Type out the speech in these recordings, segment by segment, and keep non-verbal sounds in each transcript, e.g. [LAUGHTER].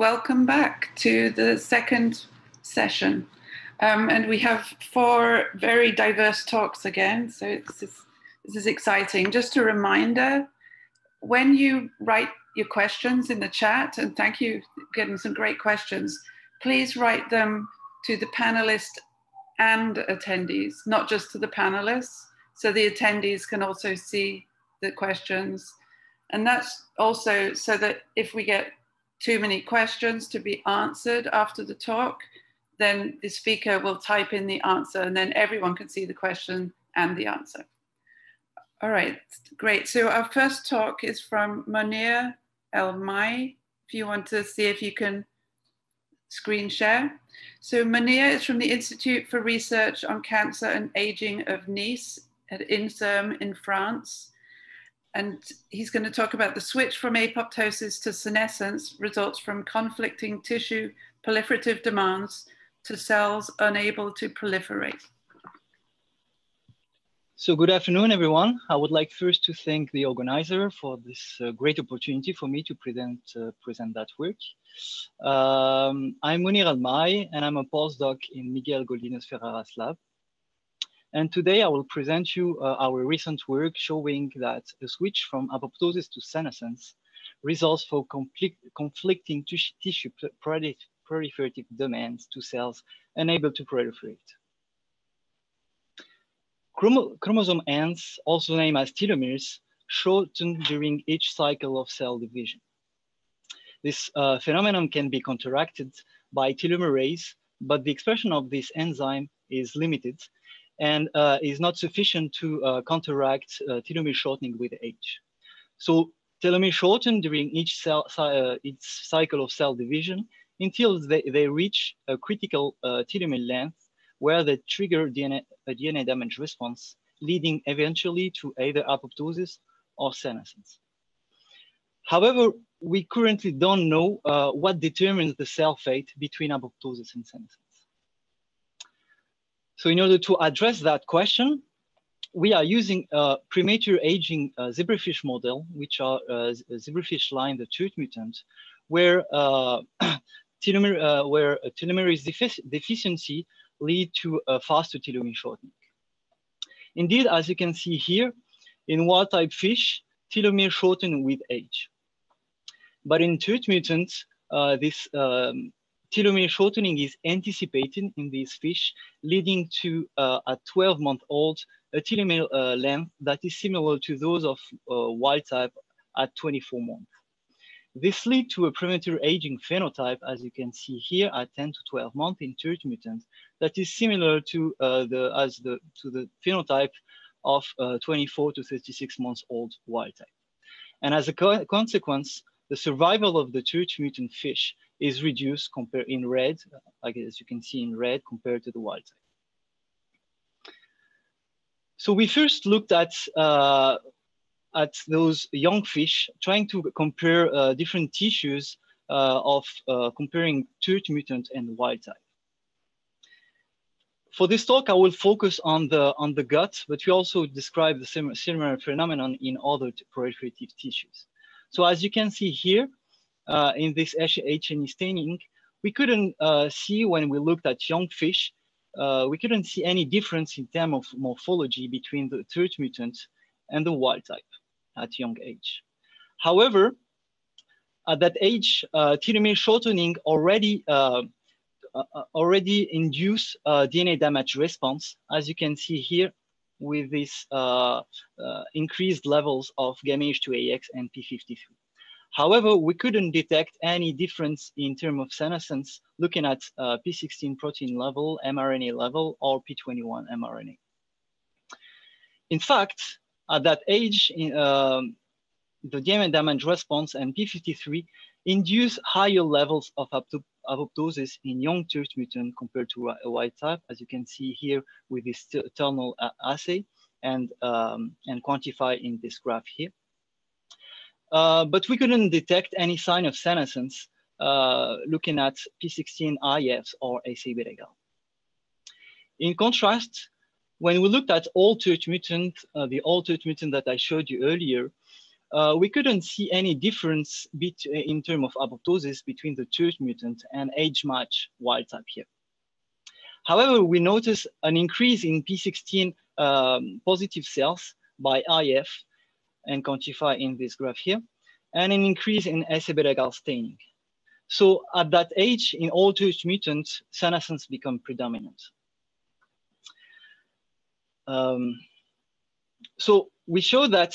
Welcome back to the second session. Um, and we have four very diverse talks again. So this is, this is exciting. Just a reminder, when you write your questions in the chat, and thank you getting some great questions, please write them to the panelists and attendees, not just to the panelists. So the attendees can also see the questions. And that's also so that if we get too many questions to be answered after the talk, then the speaker will type in the answer and then everyone can see the question and the answer. All right, great. So our first talk is from Monir El-Mai. If you want to see if you can screen share. So Mounir is from the Institute for Research on Cancer and Aging of Nice at INSERM in France and he's going to talk about the switch from apoptosis to senescence results from conflicting tissue proliferative demands to cells unable to proliferate. So good afternoon, everyone. I would like first to thank the organizer for this uh, great opportunity for me to present, uh, present that work. Um, I'm Mounir El Maï, and I'm a postdoc in Miguel Godinho Ferreira's lab. And today I will present you uh, our recent work showing that the switch from apoptosis to senescence results for conflict, conflicting tissue proliferative demands to cells unable to proliferate. Chromo chromosome ends, also named as telomeres, shorten during each cycle of cell division. This uh, phenomenon can be counteracted by telomerase, but the expression of this enzyme is limited and uh, is not sufficient to uh, counteract uh, telomere shortening with age. So telomere shorten during each, cell, each cycle of cell division until they, they reach a critical telomere length where they trigger DNA, a DNA damage response, leading eventually to either apoptosis or senescence. However, we currently don't know uh, what determines the cell fate between apoptosis and senescence. So in order to address that question, we are using a premature aging uh, zebrafish model, which are uh, zebrafish line, the TERT mutant, where uh, [CLEARS THROAT] telomere, uh, where telomerase defic deficiency lead to a faster telomere shortening. Indeed, as you can see here, in wild type fish, telomere shorten with age. But in TERT mutants, uh, this um, telomere shortening is anticipated in these fish, leading to uh, a 12-month-old a telomere uh, length that is similar to those of uh, wild type at 24 months. This leads to a premature aging phenotype, as you can see here, at 10 to 12 months in TERT mutants, that is similar to uh, the as the to the phenotype of uh, 24 to 36 months old wild type. And as a co consequence, the survival of the TERT mutant fish is reduced compared in red, like as you can see in red compared to the wild type. So we first looked at uh, at those young fish, trying to compare uh, different tissues uh, of uh, comparing TERT mutant and wild type. For this talk, I will focus on the on the gut, but we also describe the similar, similar phenomenon in other proliferative tissues. So as you can see here, uh, in this H&E staining, we couldn't uh, see when we looked at young fish, uh, we couldn't see any difference in terms of morphology between the TERT mutant and the wild type at young age. However, at that age, uh, telomere shortening already uh, uh, already induce DNA damage response, as you can see here with these increased levels of gamma H2AX and P53. However, we couldn't detect any difference in terms of senescence looking at uh, P16 protein level, mRNA level, or P21 mRNA. In fact, at that age, um, the DNA damage response and P53 induce higher levels of apoptosis in young TERT mutant compared to a wild type, as you can see here with this TUNEL assay and, um, and quantify in this graph here. Uh, but we couldn't detect any sign of senescence uh, looking at P16 IFs or AC beta. In contrast, when we looked at all TERT mutant, uh, the all TERT mutant that I showed you earlier, uh, we couldn't see any difference in terms of apoptosis between the TERT mutant and age match wild type here. However, we notice an increase in P16 um, positive cells by IF and quantify in this graph here, and an increase in SA beta gal staining. So at that age, in all TERT mutants, senescence become predominant. Um, so we show that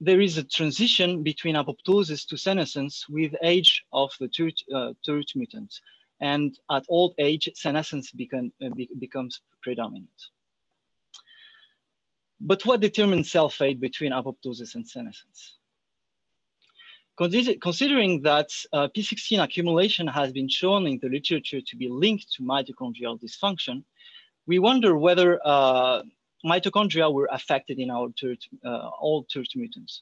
there is a transition between apoptosis to senescence with age of the TERT, uh, mutant. And at old age, senescence become, uh, be becomes predominant. But what determines cell fate between apoptosis and senescence? Considering that uh, P16 accumulation has been shown in the literature to be linked to mitochondrial dysfunction, we wonder whether uh, mitochondria were affected in our TERT, uh, all TERT mutants.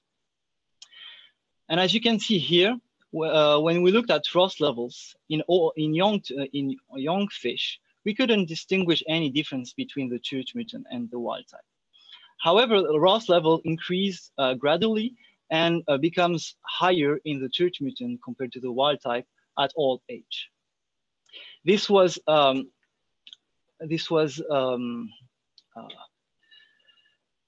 And as you can see here, uh, when we looked at ROS levels in, all, in, young, uh, in young fish, we couldn't distinguish any difference between the TERT mutant and the wild type. However, the ROS level increased uh, gradually and uh, becomes higher in the TERT mutant compared to the wild type at old age. This was um, this was um, uh,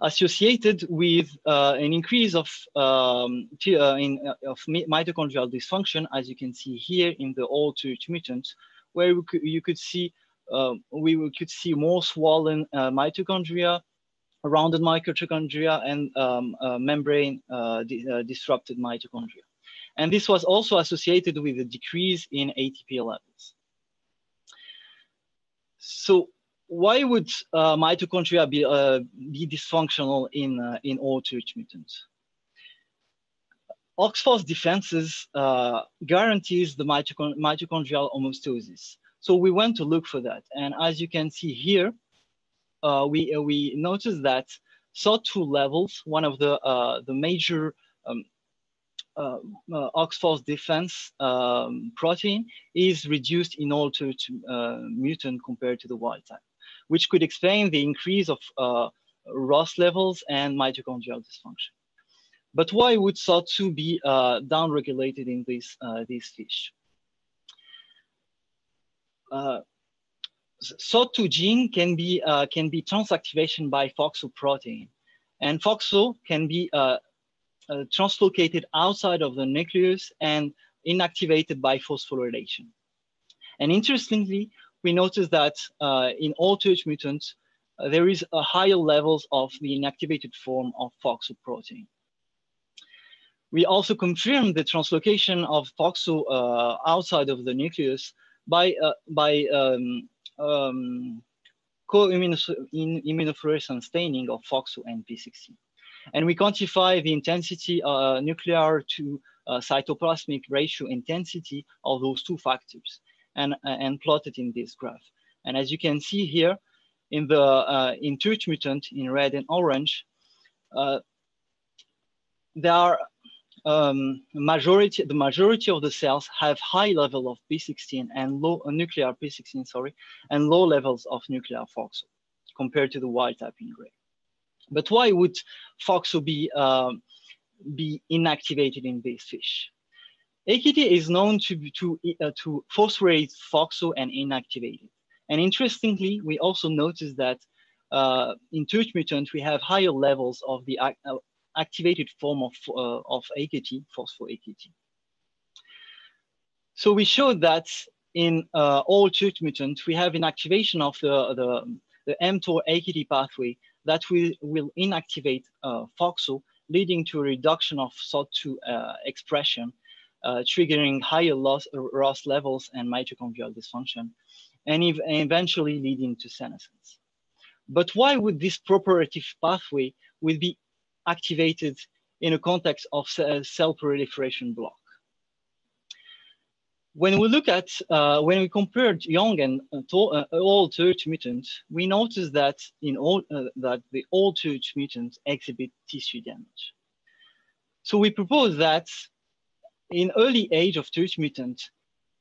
associated with uh, an increase of, um, uh, in, uh, of mitochondrial dysfunction, as you can see here in the old TERT mutant, where could, you could see we could see more swollen mitochondria, rounded mitochondria, and um, membrane di disrupted mitochondria. And this was also associated with a decrease in ATP levels. So why would uh, mitochondria be, uh, be dysfunctional in, uh, in all TERT mutants? OXPHOS defenses uh, guarantees the mitochond mitochondrial homeostasis. So we went to look for that. And as you can see here, uh, we, uh, we noticed that SOD2 levels, one of the, the major um, uh, uh, OXPHOS defense um, protein is reduced in all TERT uh, mutant compared to the wild type which could explain the increase of uh, ROS levels and mitochondrial dysfunction. But why would SOD2 be uh, downregulated in these, uh, these fish? Uh, SOD2 gene can be, uh, can be transactivation by FOXO protein. And FOXO can be uh, uh, translocated outside of the nucleus and inactivated by phosphorylation. And interestingly, we notice that uh, in all TERT mutants, uh, there is a higher levels of the inactivated form of FOXO protein. We also confirm the translocation of FOXO uh, outside of the nucleus by, by um, um, co-immunofluorescence staining of FOXO and P16. And we quantify the intensity, uh, nuclear to uh, cytoplasmic ratio intensity of those two factors and, uh, and plotted in this graph. And as you can see here, in the uh, in TERT mutant in red and orange, uh, there are um, majority, the majority of the cells have high level of P16 and low uh, nuclear P16, sorry, and low levels of nuclear FOXO compared to the wild type in gray. But why would FOXO be, uh, be inactivated in these fish? AKT is known to, to, uh, to phosphorate FOXO and inactivate it. And interestingly, we also noticed that uh, in TERT mutant, we have higher levels of the uh, activated form of, uh, of AKT, phospho-AKT. So we showed that in uh, all TERT mutants, we have inactivation of the, the, the mTOR AKT pathway that will, will inactivate uh, FOXO, leading to a reduction of SOD2 uh, expression uh, triggering higher loss, ROS levels and mitochondrial dysfunction, and ev eventually leading to senescence. But why would this proliferative pathway would be activated in a context of cell proliferation block? When we look at, uh, when we compared young and uh, uh old TERT mutants, we noticed that in all, uh, that the old TERT mutants exhibit tissue damage. So we propose that in early age of TERT mutant,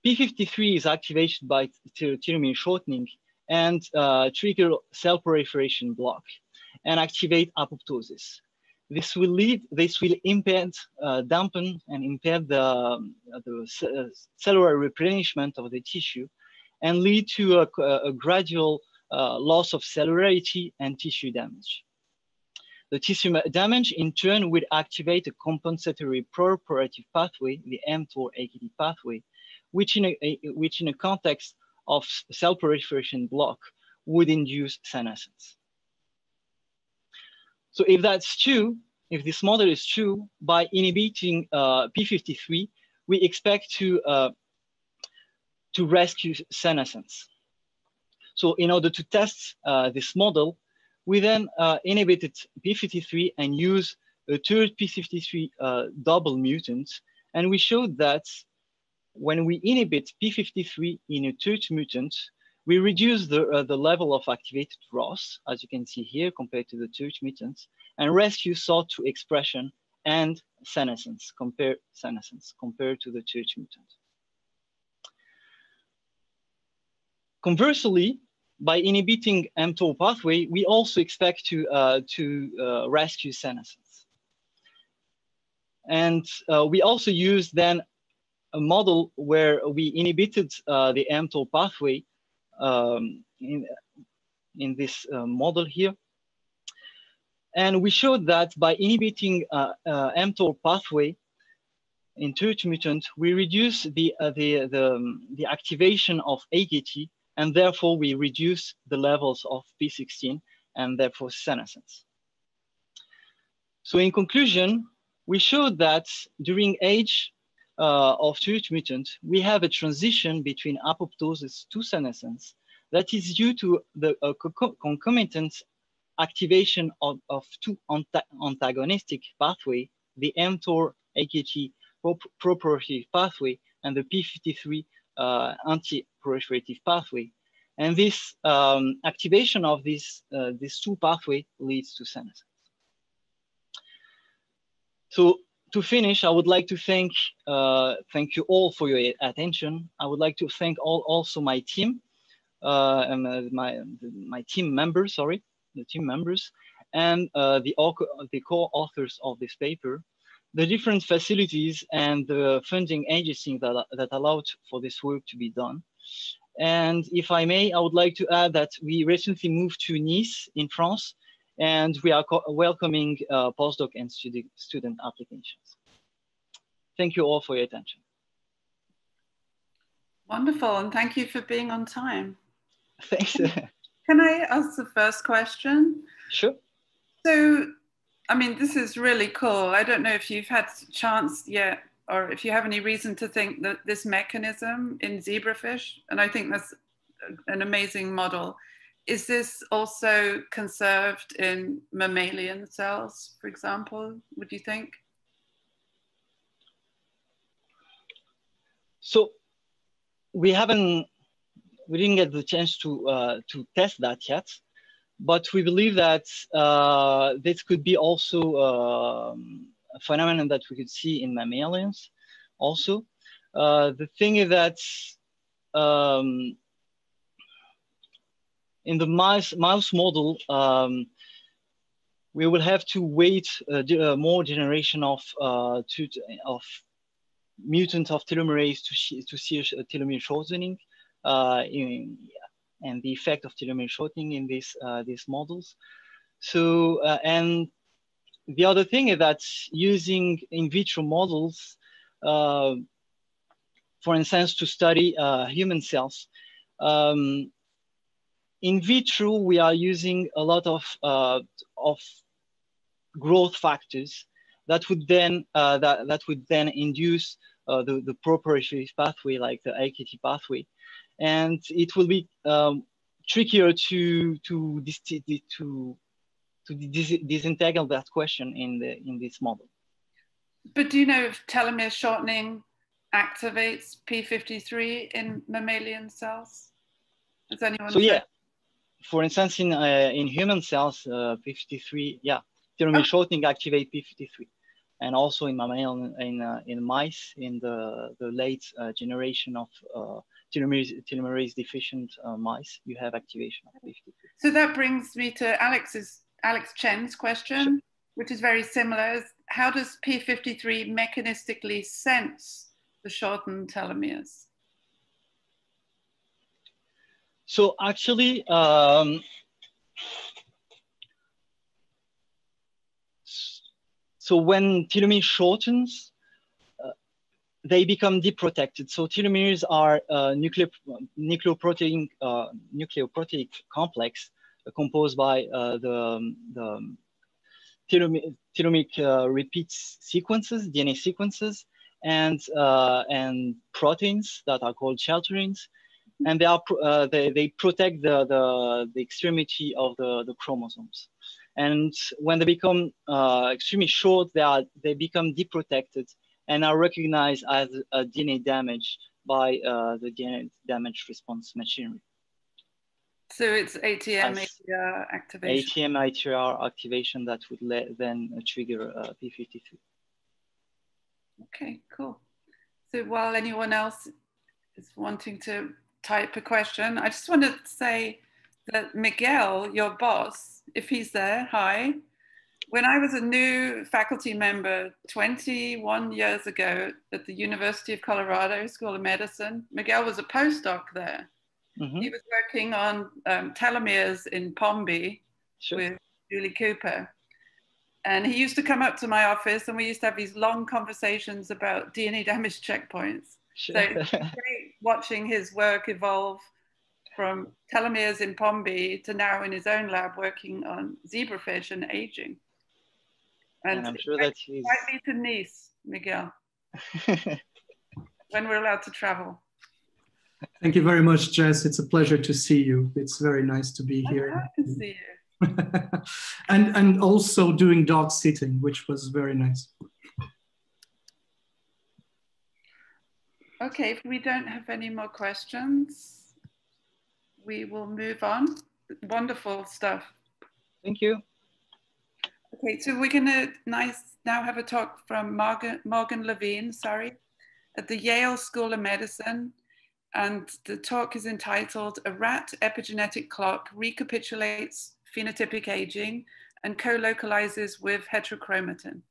P53 is activated by telomere shortening and uh, trigger cell proliferation block and activate apoptosis. This will lead, this will impair, uh, dampen and impair the, the cellular replenishment of the tissue and lead to a, a gradual uh, loss of cellularity and tissue damage. The tissue damage in turn would activate a compensatory proliferative pathway, the mTOR-AKT pathway, which in a, a, which in a context of cell proliferation block would induce senescence. So if that's true, if this model is true, by inhibiting uh, P53, we expect to, uh, to rescue senescence. So in order to test uh, this model, we then uh, inhibited P53 and used a TERT P53 uh, double mutant. And we showed that when we inhibit P53 in a TERT mutant, we reduce the, uh, the level of activated ROS, as you can see here, compared to the TERT mutants, and rescue SOD2 expression and senescence, compare, senescence compared to the TERT mutant. Conversely, by inhibiting mTOR pathway, we also expect to, uh, to uh, rescue senescence. And uh, we also use then a model where we inhibited uh, the mTOR pathway um, in, in this uh, model here. And we showed that by inhibiting uh, mTOR pathway in TERT mutant, we reduce the, the, the, the activation of AKT and therefore we reduce the levels of P16 and therefore senescence. So in conclusion, we showed that during age uh, of TERT mutant, we have a transition between apoptosis to senescence that is due to the uh, concomitant activation of, of two antagonistic pathway, the mTOR AKT proliferative pathway and the P53 uh, anti-proliferative pathway. And this um, activation of this, uh, this two pathway leads to senescence. So to finish, I would like to thank, uh, thank you all for your attention. I would like to thank all, also my team, uh, and uh, my, my team members, sorry, the team members, and uh, the, the co-authors of this paper the different facilities and the funding agencies that, that allowed for this work to be done. And if I may, I would like to add that we recently moved to Nice in France, and we are welcoming uh, postdoc and student, student applications. Thank you all for your attention. Wonderful, and thank you for being on time. Thanks. Can I ask the first question? Sure. So I mean, this is really cool. I don't know if you've had chance yet, or if you have any reason to think that this mechanism in zebrafish, and I think that's an amazing model. Is this also conserved in mammalian cells, for example? Would you think? So we haven't, we didn't get the chance to uh, to test that yet but we believe that uh, this could be also um, a phenomenon that we could see in mammalians also. Uh, the thing is that um, in the mouse, mouse model, um, we will have to wait uh, more generation of, uh, to, of mutant of telomerase to, to see a telomere shortening uh, in, and the effect of telomere shortening in these, uh, these models. So, uh, and the other thing is that using in vitro models, uh, for instance, to study human cells, um, in vitro, we are using a lot of, uh, of growth factors that would then, uh, that, that would then induce the, the proper pathway, like the AKT pathway and it will be um, trickier to to to to disentangle that question in the in this model. But do you know if telomere shortening activates p53 in mammalian cells? Does anyone? So yeah, for instance, in uh, in human cells, uh, p53, yeah, telomere shortening activate p53 and also in mammalian in uh, in mice in the the late uh, generation of uh, telomerase, telomerase deficient uh, mice, you have activation of p53. So that brings me to Alex's Alex Chen's question. Sure. which is very similar. How does P53 mechanistically sense the shortened telomeres? So actually, um, so when telomere shortens, uh, they become deprotected. So telomeres are uh, nucleo nucleoprotein, uh, nucleoprotein complex composed by uh, the, the telomeric uh, repeats sequences, DNA sequences, and, uh, and proteins that are called shelterins. And they, are, uh, they, they protect the, the, the extremity of the, the chromosomes. And when they become uh, extremely short, they, are, they become deprotected and are recognized as a DNA damage by uh, the DNA damage response machinery. So it's ATM ATR activation. ATM ATR activation that would let, then trigger uh, P53. Okay, cool. So while anyone else is wanting to type of question, I just want to say that Miguel, your boss, if he's there, hi. When I was a new faculty member 21 years ago at the University of Colorado School of Medicine, Miguel was a postdoc there. Mm-hmm. He was working on um, telomeres in pombe sure. with Julie Cooper. And he used to come up to my office and we used to have these long conversations about DNA damage checkpoints. Sure. So [LAUGHS] great watching his work evolve from telomeres in pombe to now in his own lab working on zebrafish and aging. And, and I'm sure that he's... Invite me to Nice, Miguel, [LAUGHS] when we're allowed to travel. Thank you very much, Jess. It's a pleasure to see you. It's very nice to be here. Glad to see you. [LAUGHS] and, and also doing dog sitting, which was very nice. Okay, if we don't have any more questions, we will move on. Wonderful stuff. Thank you. Okay, so we're gonna nice now have a talk from Morgan, Morgan Levine, sorry, at the Yale School of Medicine and the talk is entitled A Rat Epigenetic Clock Recapitulates Phenotypic Aging and Co-Localizes with Heterochromatin.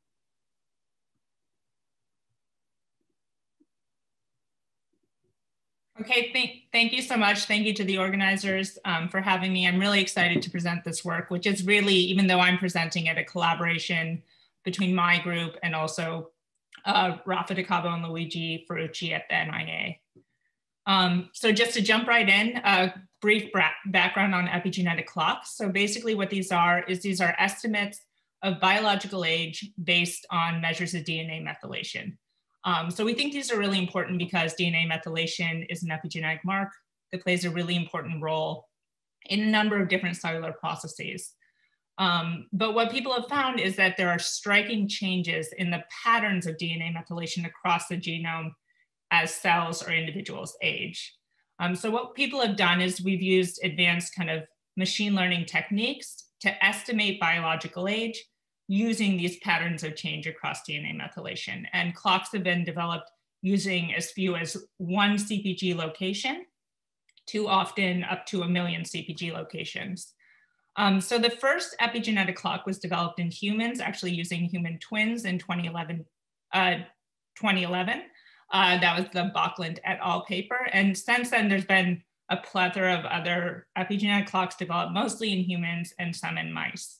Okay, thank, thank you so much. Thank you to the organizers um, for having me. I'm really excited to present this work, which is really, even though I'm presenting it, a collaboration between my group and also uh, Rafa de Cabo and Luigi Ferrucci at the NIA. Um, so just to jump right in, a brief background on epigenetic clocks. So basically what these are is these are estimates of biological age based on measures of DNA methylation. Um, so we think these are really important because DNA methylation is an epigenetic mark that plays a really important role in a number of different cellular processes. Um, but what people have found is that there are striking changes in the patterns of DNA methylation across the genome as cells or individuals age. Um, so what people have done is we've used advanced kind of machine learning techniques to estimate biological age using these patterns of change across DNA methylation. And clocks have been developed using as few as one CPG location to often up to a million CPG locations. Um, so the first epigenetic clock was developed in humans, actually using human twins in 2011. Uh, 2011. Uh, that was the Bocklandt et al. paper. And since then, there's been a plethora of other epigenetic clocks developed mostly in humans and some in mice.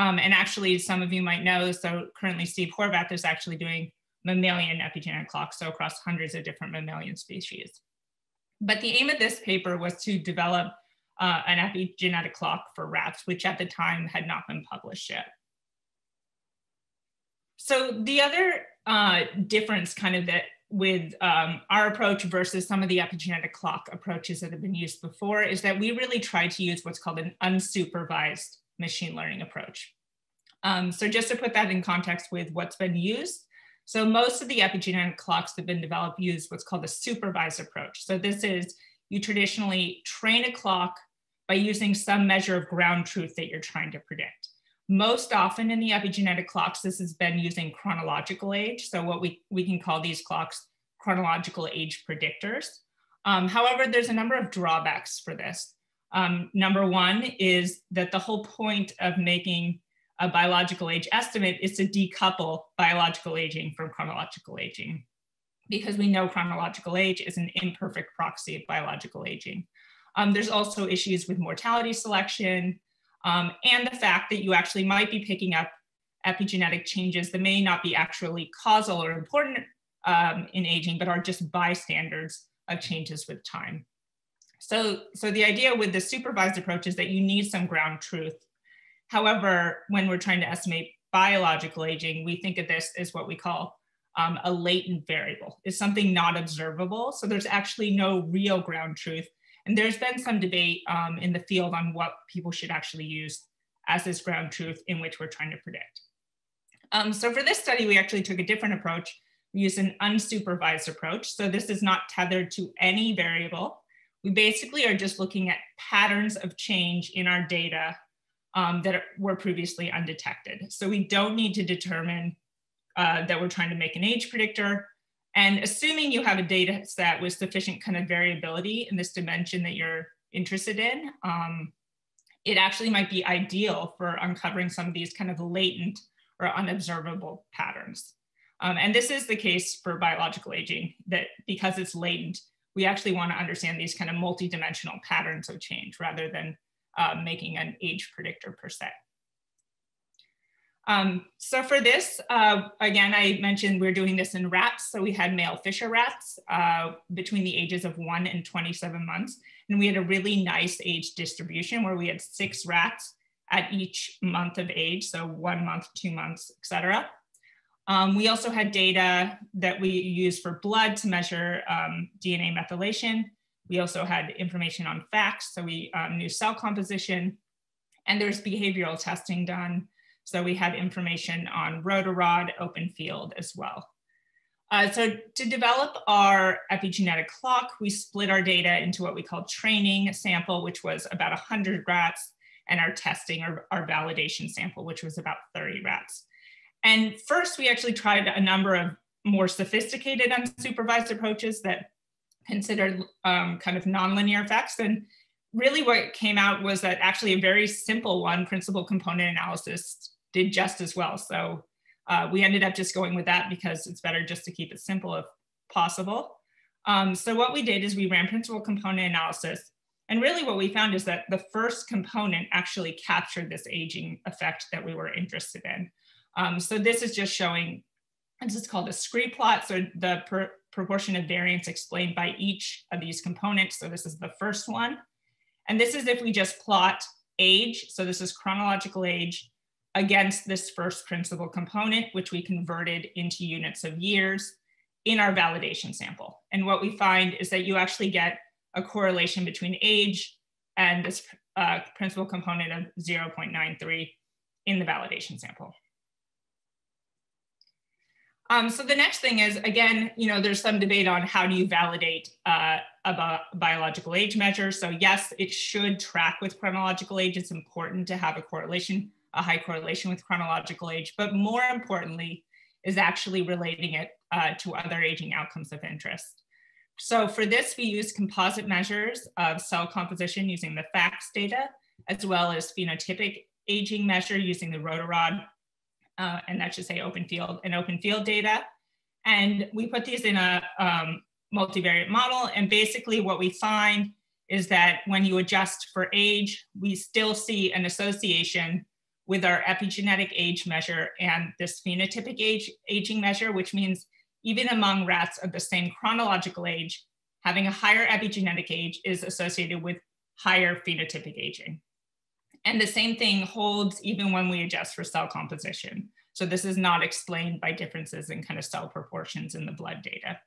Um, and actually, some of you might know, so currently Steve Horvath is actually doing mammalian epigenetic clocks, so across hundreds of different mammalian species. But the aim of this paper was to develop uh, an epigenetic clock for rats, which at the time had not been published yet. So the other uh, difference kind of that with um, our approach versus some of the epigenetic clock approaches that have been used before is that we really try to use what's called an unsupervised machine learning approach. Um, so just to put that in context with what's been used, so most of the epigenetic clocks that have been developed use what's called a supervised approach. So this is you traditionally train a clock by using some measure of ground truth that you're trying to predict. Most often in the epigenetic clocks, this has been using chronological age. So what we, we can call these clocks chronological age predictors. Um, however, there's a number of drawbacks for this. Um, number one is that the whole point of making a biological age estimate is to decouple biological aging from chronological aging because we know chronological age is an imperfect proxy of biological aging. Um, there's also issues with mortality selection um, and the fact that you actually might be picking up epigenetic changes that may not be actually causal or important um, in aging, but are just bystanders of changes with time. So, so the idea with the supervised approach is that you need some ground truth. However, when we're trying to estimate biological aging, we think of this as what we call um, a latent variable. It's something not observable. So there's actually no real ground truth. And there's been some debate um, in the field on what people should actually use as this ground truth in which we're trying to predict. Um, so for this study, we actually took a different approach. We used an unsupervised approach. So this is not tethered to any variable. We basically are just looking at patterns of change in our data um, that were previously undetected. So we don't need to determine uh, that we're trying to make an age predictor. And assuming you have a data set with sufficient kind of variability in this dimension that you're interested in, um, it actually might be ideal for uncovering some of these kind of latent or unobservable patterns. Um, and this is the case for biological aging, that because it's latent, we actually want to understand these kind of multidimensional patterns of change rather than uh, making an age predictor per se. Um, so for this, uh, again, I mentioned we're doing this in rats. So we had male Fischer rats uh, between the ages of one and 27 months. And we had a really nice age distribution where we had six rats at each month of age. So one month, two months, et cetera. Um, we also had data that we used for blood to measure um, DNA methylation. We also had information on FACS, so we um, knew cell composition, and there's behavioral testing done so we had information on rotarod, open field as well. Uh, so to develop our epigenetic clock, we split our data into what we call training sample, which was about 100 rats, and our testing or our validation sample, which was about 30 rats. And first, we actually tried a number of more sophisticated unsupervised approaches that considered um, kind of nonlinear effects. And really what came out was that actually a very simple one, principal component analysis, did just as well. So uh, we ended up just going with that because it's better just to keep it simple if possible. Um, so what we did is we ran principal component analysis. And really what we found is that the first component actually captured this aging effect that we were interested in. Um, so this is just showing, this is called a scree plot. So the proportion of variance explained by each of these components. So this is the first one. And this is if we just plot age. So this is chronological age against this first principal component, which we converted into units of years in our validation sample. And what we find is that you actually get a correlation between age and this uh, principal component of 0.93 in the validation sample. Um, so the next thing is, again, you know, there's some debate on how do you validate uh, a biological age measure. So yes, it should track with chronological age. It's important to have a correlation a high correlation with chronological age, but more importantly, is actually relating it uh, to other aging outcomes of interest. So for this, we use composite measures of cell composition using the FACS data, as well as phenotypic aging measure using the rotarod, uh, and that should say open field and open field data. And we put these in a um, multivariate model. And basically what we find is that when you adjust for age, we still see an association with our epigenetic age measure and this phenotypic age aging measure, which means even among rats of the same chronological age, having a higher epigenetic age is associated with higher phenotypic aging. And the same thing holds even when we adjust for cell composition. So this is not explained by differences in kind of cell proportions in the blood data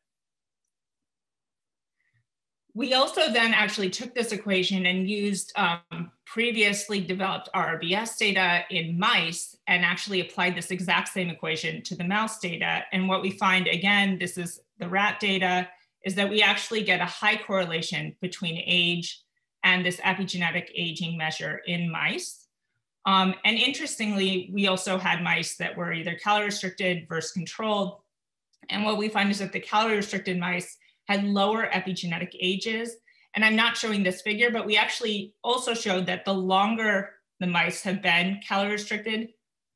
we also then actually took this equation and used um, previously developed RBS data in mice and actually applied this exact same equation to the mouse data. And what we find, again, this is the rat data, is that we actually get a high correlation between age and this epigenetic aging measure in mice. Um, and interestingly, we also had mice that were either calorie restricted versus controlled. And what we find is that the calorie restricted mice had lower epigenetic ages. And I'm not showing this figure, but we actually also showed that the longer the mice have been calorie restricted,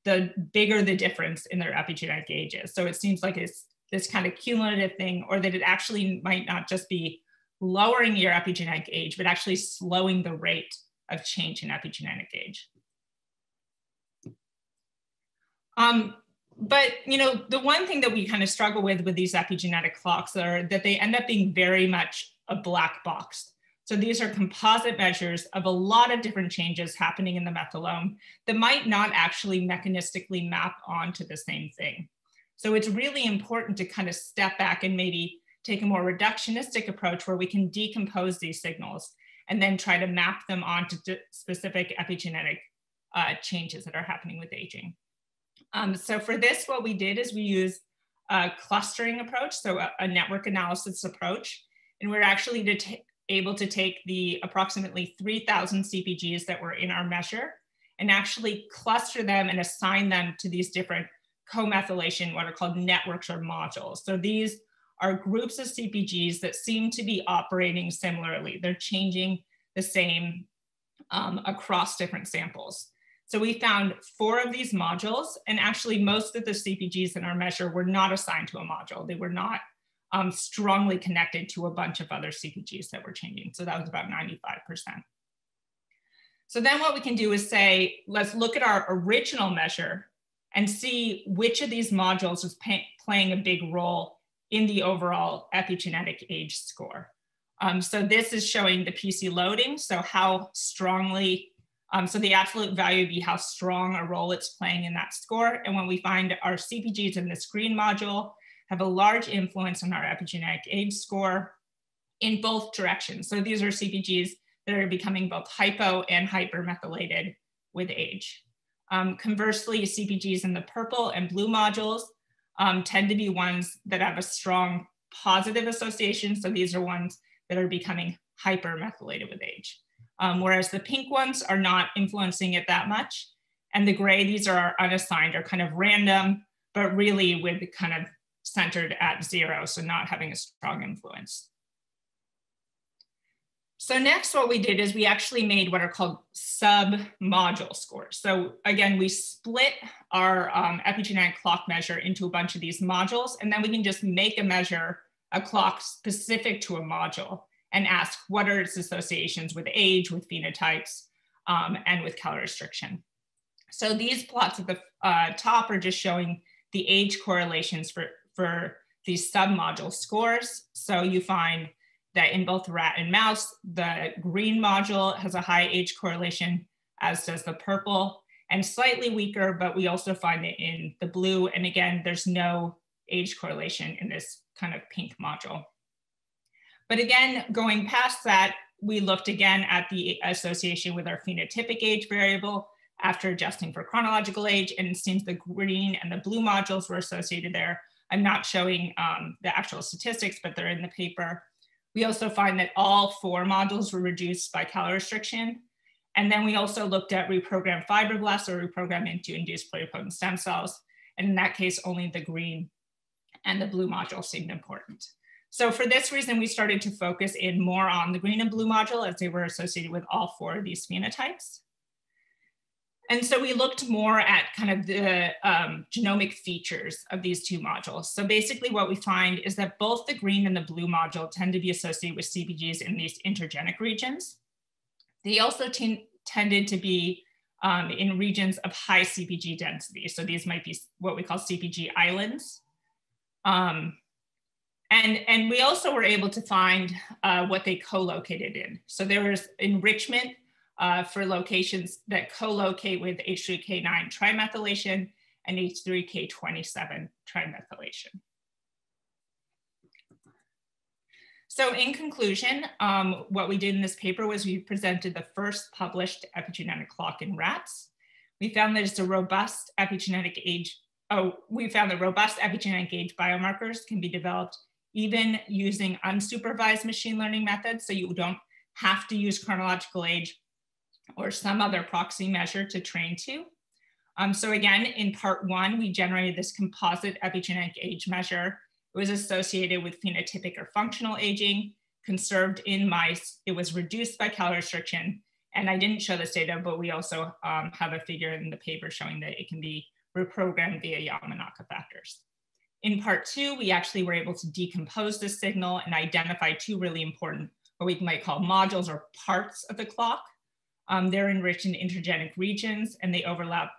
the bigger the difference in their epigenetic ages. So it seems like it's this kind of cumulative thing, or that it actually might not just be lowering your epigenetic age, but actually slowing the rate of change in epigenetic age. Um, but you know, the one thing that we kind of struggle with with these epigenetic clocks are that they end up being very much a black box. So these are composite measures of a lot of different changes happening in the methylome that might not actually mechanistically map onto the same thing. So it's really important to kind of step back and maybe take a more reductionistic approach where we can decompose these signals and then try to map them onto specific epigenetic uh, changes that are happening with aging. Um, so for this, what we did is we used a clustering approach, so a, a network analysis approach, and we're actually able to take the approximately 3,000 CPGs that were in our measure and actually cluster them and assign them to these different co-methylation, what are called networks or modules. So these are groups of CPGs that seem to be operating similarly. They're changing the same um, across different samples. So we found four of these modules, and actually most of the CPGs in our measure were not assigned to a module. They were not um, strongly connected to a bunch of other CPGs that were changing. So that was about 95%. So then what we can do is say, let's look at our original measure and see which of these modules is playing a big role in the overall epigenetic age score. Um, so this is showing the PC loading, so how strongly, um, so the absolute value would be how strong a role it's playing in that score. And when we find our CPGs in this green module have a large influence on our epigenetic age score in both directions. So these are CPGs that are becoming both hypo and hypermethylated with age. Um, conversely, CPGs in the purple and blue modules um, tend to be ones that have a strong positive association. So these are ones that are becoming hypermethylated with age. Um, whereas the pink ones are not influencing it that much. And the gray, these are unassigned or kind of random, but really with kind of centered at zero, so not having a strong influence. So next what we did is we actually made what are called sub-module scores. So again, we split our um, epigenetic clock measure into a bunch of these modules, and then we can just make a measure, a clock specific to a module and ask what are its associations with age, with phenotypes, um, and with calorie restriction. So these plots at the uh, top are just showing the age correlations for, for these submodule scores. So you find that in both rat and mouse, the green module has a high age correlation, as does the purple, and slightly weaker, but we also find it in the blue. And again, there's no age correlation in this kind of pink module. But again, going past that, we looked again at the association with our phenotypic age variable after adjusting for chronological age, and it seems the green and the blue modules were associated there. I'm not showing um, the actual statistics, but they're in the paper. We also find that all four modules were reduced by calorie restriction. And then we also looked at reprogrammed fibroblasts or reprogrammed into induced pluripotent stem cells. And in that case, only the green and the blue module seemed important. So for this reason, we started to focus in more on the green and blue module as they were associated with all four of these phenotypes. And so we looked more at kind of the um, genomic features of these two modules. So basically what we find is that both the green and the blue module tend to be associated with CPGs in these intergenic regions. They also tended to be um, in regions of high CPG density. So these might be what we call CPG islands. Um, and, and we also were able to find uh, what they co-located in. So there was enrichment uh, for locations that co-locate with H3K9 trimethylation and H3K27 trimethylation. So in conclusion, um, what we did in this paper was we presented the first published epigenetic clock in rats. We found that it's a robust epigenetic age, oh, we found that robust epigenetic age biomarkers can be developed even using unsupervised machine learning methods. So you don't have to use chronological age or some other proxy measure to train to. Um, so again, in part one, we generated this composite epigenetic age measure. It was associated with phenotypic or functional aging, conserved in mice. It was reduced by calorie restriction. And I didn't show this data, but we also um, have a figure in the paper showing that it can be reprogrammed via Yamanaka factors. In part two, we actually were able to decompose this signal and identify two really important, what we might call modules or parts of the clock. Um, they're enriched in intergenic regions and they overlap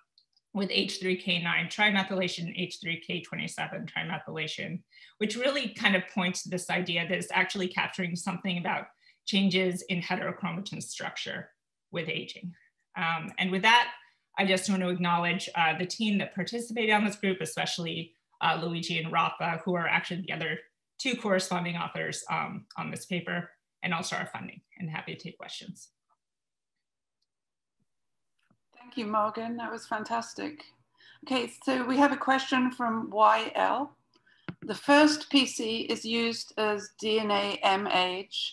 with H3K9 trimethylation and H3K27 trimethylation, which really kind of points to this idea that it's actually capturing something about changes in heterochromatin structure with aging. Um, and with that, I just want to acknowledge uh, the team that participated on this group, especially uh, Luigi and Rafa, who are actually the other two corresponding authors um, on this paper, and also our funding, and happy to take questions. Thank you, Morgan. That was fantastic. Okay, so we have a question from YL. The first PC is used as DNA MH.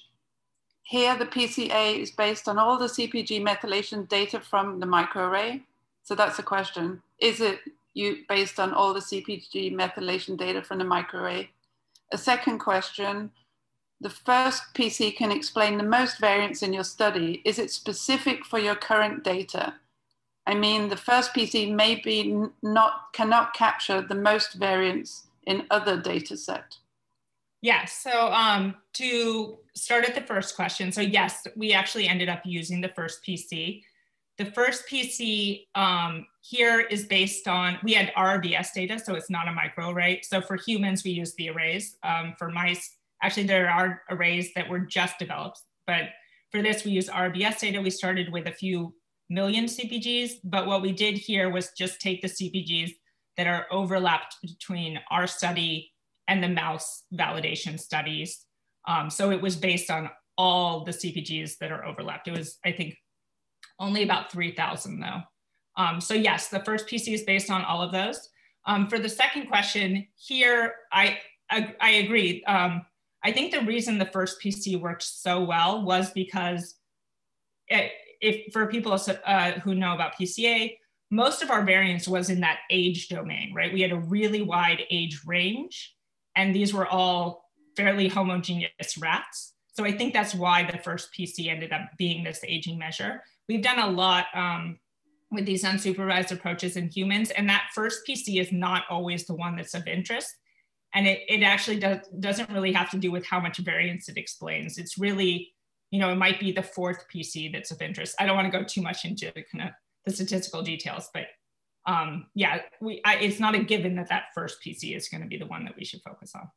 Here, the PCA is based on all the CPG methylation data from the microarray. So that's a question. Is it you based on all the CPG methylation data from the microarray? A second question, the first PC can explain the most variance in your study. Is it specific for your current data? I mean, the first PC maybe not cannot capture the most variance in other data set. Yes. So um, to start at the first question, so yes, we actually ended up using the first PC. The first PC um, here is based on, we had RBS data, so it's not a micro array. So for humans, we use the arrays. Um, for mice, actually there are arrays that were just developed, but for this, we use RBS data. We started with a few million CPGs, but what we did here was just take the CPGs that are overlapped between our study and the mouse validation studies. Um, so it was based on all the CPGs that are overlapped. It was, I think, only about 3,000 though. Um, so yes, the first PC is based on all of those. Um, for the second question here, I, I, I agree. Um, I think the reason the first PC worked so well was because it, if for people uh, who know about PCA, most of our variance was in that age domain, right? We had a really wide age range and these were all fairly homogeneous rats. So I think that's why the first PC ended up being this aging measure. We've done a lot um, with these unsupervised approaches in humans, and that first PC is not always the one that's of interest. And it, it actually does, doesn't really have to do with how much variance it explains. It's really, you know, it might be the fourth PC that's of interest. I don't want to go too much into the kind of the statistical details, but um, yeah, we, I, it's not a given that that first PC is going to be the one that we should focus on.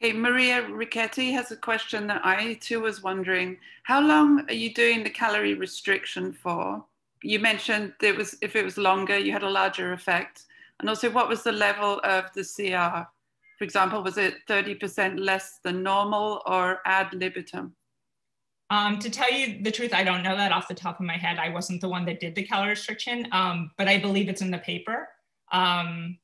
Okay, Maria Riccati has a question that I too was wondering. How long are you doing the calorie restriction for? You mentioned it was if it was longer, you had a larger effect. And also, what was the level of the CR? For example, was it 30% less than normal or ad libitum? Um, to tell you the truth, I don't know that off the top of my head. I wasn't the one that did the calorie restriction, um, but I believe it's in the paper. Um,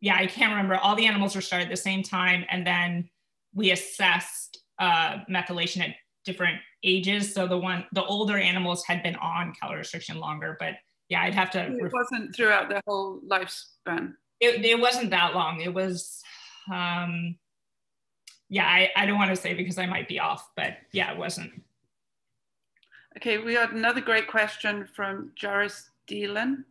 yeah, I can't remember. All the animals were started at the same time, and then we assessed uh, methylation at different ages. So the one, the older animals had been on calorie restriction longer, but yeah, I'd have to. It wasn't throughout the whole lifespan. It, it wasn't that long. It was um, yeah, I, I don't want to say because I might be off, but yeah, it wasn't. Okay, we had another great question from Joris Deelen.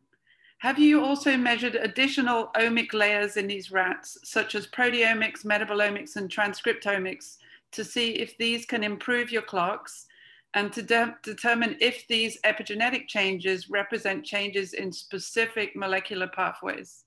Have you also measured additional omic layers in these rats, such as proteomics, metabolomics, and transcriptomics, to see if these can improve your clocks and to de determine if these epigenetic changes represent changes in specific molecular pathways?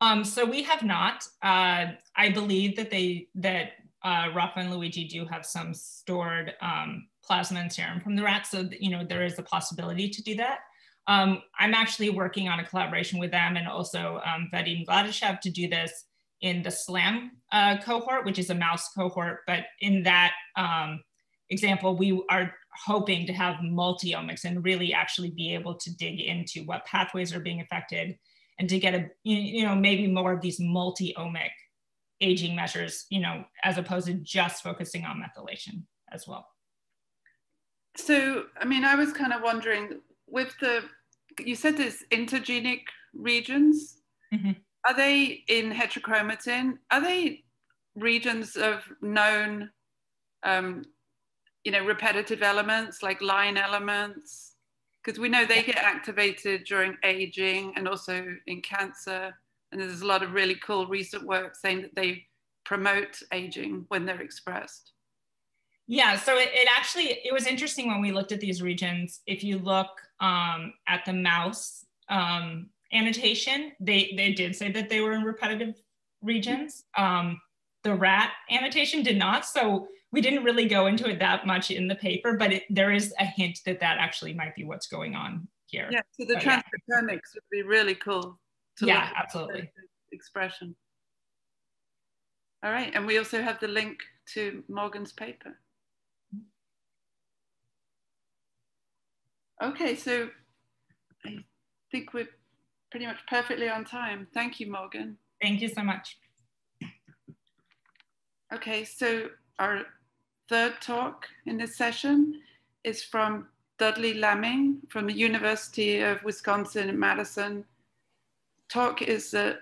Um, so we have not. Uh, I believe that they that uh, Rafa and Luigi do have some stored um, plasma and serum from the rats, so you know there is a possibility to do that. Um, I'm actually working on a collaboration with them and also um, Vadim Gladyshev to do this in the SLAM uh, cohort, which is a mouse cohort. But in that um, example, we are hoping to have multi-omics and really actually be able to dig into what pathways are being affected and to get a you know maybe more of these multi-omic aging measures you know as opposed to just focusing on methylation as well. So i mean i was kind of wondering with the you said there's intergenic regions. Mm-hmm. are they in heterochromatin? Are they regions of known um, you know repetitive elements like line elements because we know they get activated during aging and also in cancer. And there's a lot of really cool recent work saying that they promote aging when they're expressed. Yeah, so it, it actually, it was interesting when we looked at these regions. If you look um, at the mouse um, annotation, they, they did say that they were in repetitive regions. Um, the rat annotation did not. So we didn't really go into it that much in the paper, but it, there is a hint that that actually might be what's going on here. Yeah, so the transcriptomics yeah. would be really cool. yeah, absolutely. Expression. All right, and we also have the link to Morgan's paper. Okay, so I think we're pretty much perfectly on time. Thank you, Morgan. Thank you so much. Okay, so our third talk in this session is from Dudley Lamming from the University of Wisconsin Madison. Talk is that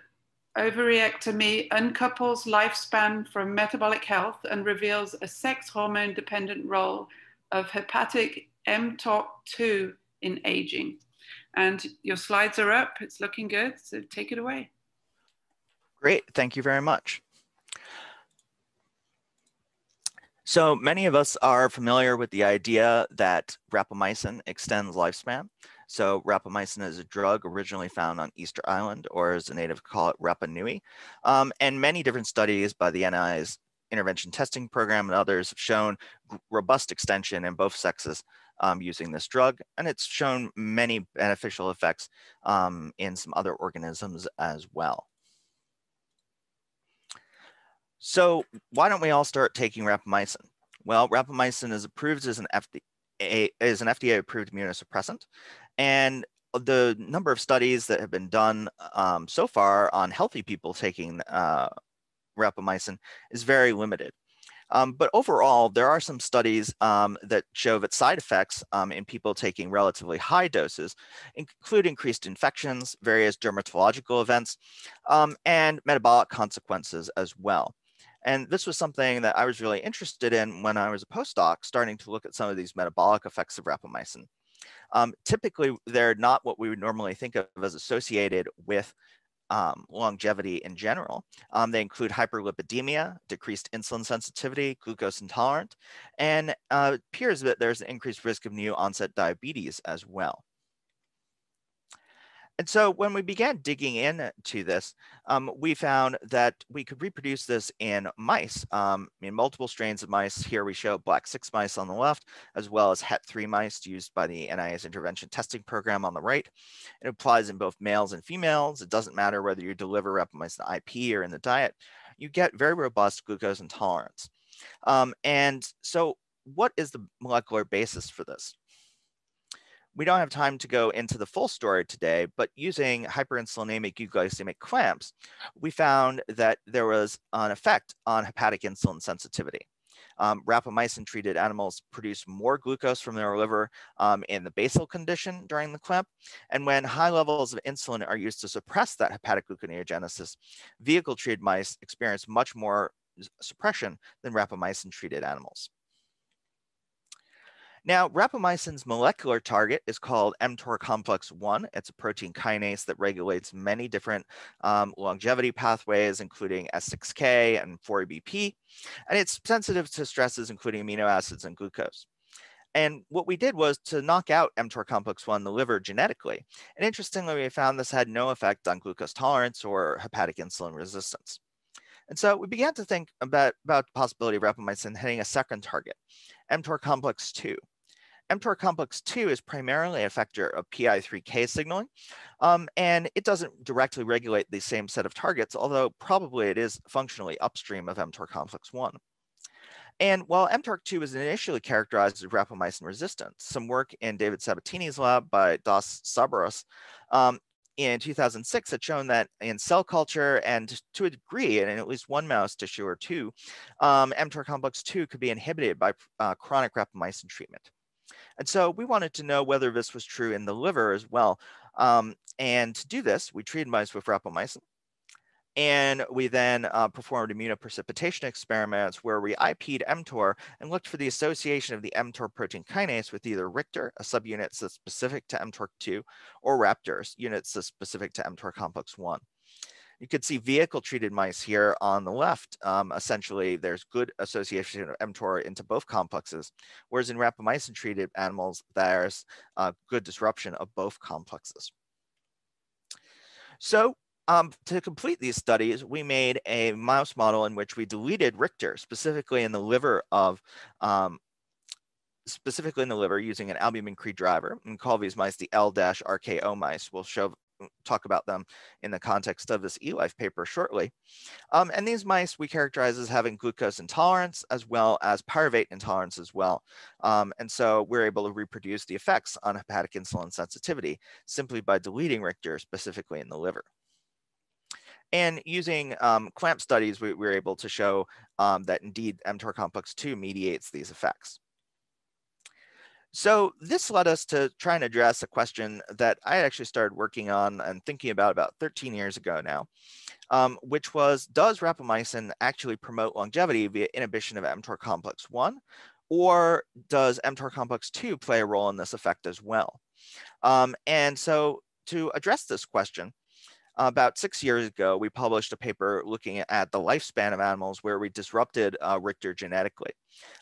ovariectomy uncouples lifespan from metabolic health and reveals a sex hormone dependent role of hepatic mTOR2 in aging. And your slides are up, it's looking good, so take it away. Great, thank you very much. So many of us are familiar with the idea that rapamycin extends lifespan. So rapamycin is a drug originally found on Easter Island, or as the native call it, Rapa Nui. Um, and many different studies by the NIA's intervention testing program and others have shown robust extension in both sexes um, using this drug. And it's shown many beneficial effects um, in some other organisms as well. So why don't we all start taking rapamycin? Well, rapamycin is approved as an FDA, is an FDA approved immunosuppressant. And the number of studies that have been done um, so far on healthy people taking uh, rapamycin is very limited. Um, but overall, there are some studies um, that show that side effects um, in people taking relatively high doses include increased infections, various dermatological events, um, and metabolic consequences as well. And this was something that I was really interested in when I was a postdoc, starting to look at some of these metabolic effects of rapamycin. Um, typically, they're not what we would normally think of as associated with um, longevity in general. Um, they include hyperlipidemia, decreased insulin sensitivity, glucose intolerant, and uh, appears that there's an increased risk of new onset diabetes as well. And so when we began digging into this, um, we found that we could reproduce this in mice, um, in multiple strains of mice. Here we show black 6 mice on the left, as well as Het3 mice used by the NIA's intervention testing program on the right. It applies in both males and females. It doesn't matter whether you deliver rapamycin IP or in the diet. You get very robust glucose intolerance. Um, and so what is the molecular basis for this? We don't have time to go into the full story today, but using hyperinsulinemic euglycemic clamps, we found that there was an effect on hepatic insulin sensitivity. Um, rapamycin treated animals produce more glucose from their liver um, in the basal condition during the clamp. And when high levels of insulin are used to suppress that hepatic gluconeogenesis, vehicle treated mice experience much more suppression than rapamycin treated animals. Now, rapamycin's molecular target is called mTOR complex 1. It's a protein kinase that regulates many different um, longevity pathways, including S6K and 4E-BP, and it's sensitive to stresses, including amino acids and glucose. And what we did was to knock out mTOR complex 1 in the liver genetically. And interestingly, we found this had no effect on glucose tolerance or hepatic insulin resistance. And so we began to think about, about the possibility of rapamycin hitting a second target, mTOR complex 2 mTOR complex 2 is primarily a factor of PI3K signaling, um, and it doesn't directly regulate the same set of targets, although probably it is functionally upstream of mTOR complex 1. And while mTORC2 was initially characterized as rapamycin resistance, some work in David Sabatini's lab by Dos Sarbassov um, in 2006 had shown that in cell culture and to a degree, in at least one mouse tissue or two, um, mTOR complex 2 could be inhibited by uh, chronic rapamycin treatment. And so we wanted to know whether this was true in the liver as well. Um, and to do this, we treated mice with rapamycin. and we then uh, performed immunoprecipitation experiments where we IP'd mTOR and looked for the association of the mTOR protein kinase with either Rictor, a subunit that's specific to mTOR2, or Raptors, units that's specific to mTOR complex 1. You could see vehicle treated mice here on the left. Um, essentially, there's good association of mTOR into both complexes, whereas in rapamycin treated animals, there's uh, good disruption of both complexes. So um, to complete these studies, we made a mouse model in which we deleted Rictor, specifically in the liver of, um, specifically in the liver using an albumin-Cre driver, and call these mice the L-RKO mice. We'll show talk about them in the context of this eLife paper shortly. Um, and these mice we characterize as having glucose intolerance as well as pyruvate intolerance as well. Um, and so we're able to reproduce the effects on hepatic insulin sensitivity simply by deleting Rictor specifically in the liver. And using um, clamp studies, we, we, were able to show um, that indeed mTOR complex 2 mediates these effects. So this led us to try and address a question that I actually started working on and thinking about about 13 years ago now, um, which was, does rapamycin actually promote longevity via inhibition of mTOR complex 1, or does mTOR complex 2 play a role in this effect as well? Um, and so to address this question, about six years ago, we published a paper looking at the lifespan of animals where we disrupted uh, Rictor genetically.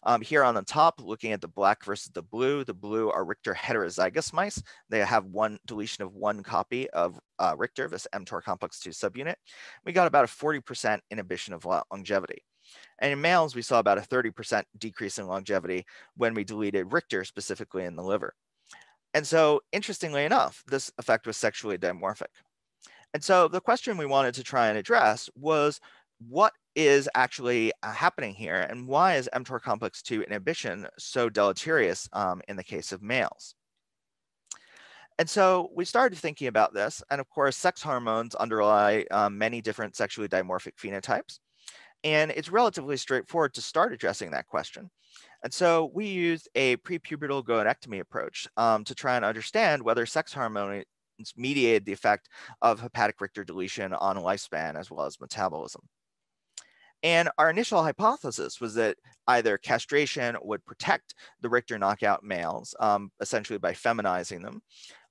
Um, here on the top, looking at the black versus the blue, the blue are Rictor heterozygous mice. They have one deletion of one copy of uh, Rictor, this mTOR complex 2 subunit. We got about a 40% inhibition of longevity. And in males, we saw about a 30% decrease in longevity when we deleted Rictor specifically in the liver. And so, interestingly enough, this effect was sexually dimorphic. And so the question we wanted to try and address was what is actually uh, happening here and why is mTOR complex 2 inhibition so deleterious um, in the case of males? And so we started thinking about this. And of course, sex hormones underlie um, many different sexually dimorphic phenotypes. And it's relatively straightforward to start addressing that question. And so we used a prepubertal gonadectomy approach um, to try and understand whether sex hormone mediated the effect of hepatic Rictor deletion on lifespan as well as metabolism. And our initial hypothesis was that either castration would protect the Rictor knockout males, um, essentially by feminizing them,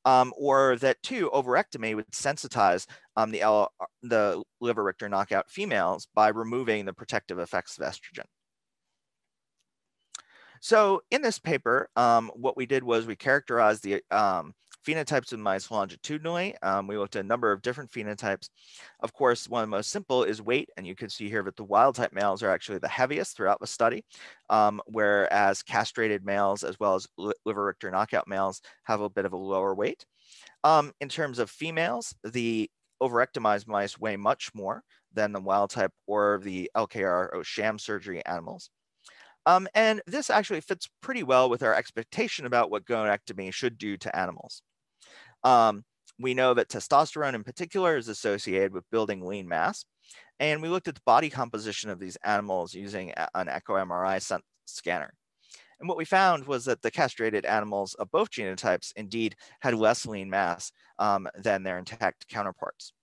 um, or that two, ovariectomy would sensitize um, the, L, the liver Rictor knockout females by removing the protective effects of estrogen. So in this paper, um, what we did was we characterized the um, phenotypes of mice longitudinally. Um, we looked at a number of different phenotypes. Of course, one of the most simple is weight, and you can see here that the wild type males are actually the heaviest throughout the study, um, whereas castrated males as well as liver Rictor knockout males have a bit of a lower weight. Um, in terms of females, the ovariectomized mice weigh much more than the wild type or the LKR sham surgery animals. Um, and this actually fits pretty well with our expectation about what gonadectomy should do to animals. Um, we know that testosterone in particular is associated with building lean mass. And we looked at the body composition of these animals using an echo MRI scanner. And what we found was that the castrated animals of both genotypes indeed had less lean mass um, than their intact counterparts.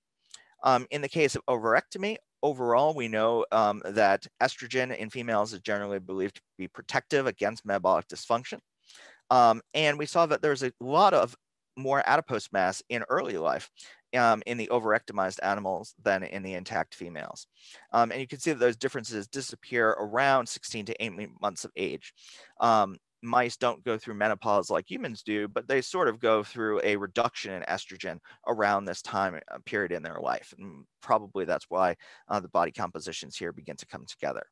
Um, in the case of ovariectomy, overall, we know um, that estrogen in females is generally believed to be protective against metabolic dysfunction. Um, and we saw that there's a lot of more adipose mass in early life um, in the ovariectomized animals than in the intact females. Um, and you can see that those differences disappear around 16 to 18 months of age. Um, mice don't go through menopause like humans do, but they sort of go through a reduction in estrogen around this time uh, period in their life. And probably that's why uh, the body compositions here begin to come together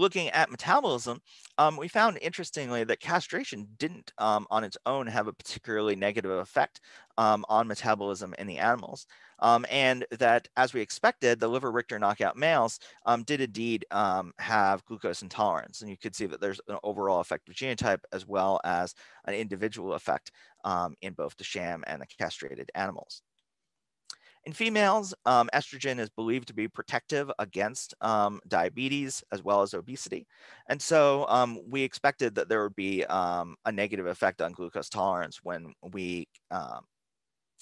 looking at metabolism, um, we found interestingly that castration didn't um, on its own have a particularly negative effect um, on metabolism in the animals. Um, and that as we expected, the liver Rictor knockout males um, did indeed um, have glucose intolerance. And you could see that there's an overall effect of genotype as well as an individual effect in both the sham and the castrated animals. In females, um, estrogen is believed to be protective against um, diabetes as well as obesity. And so um, we expected that there would be um, a negative effect on glucose tolerance when we um,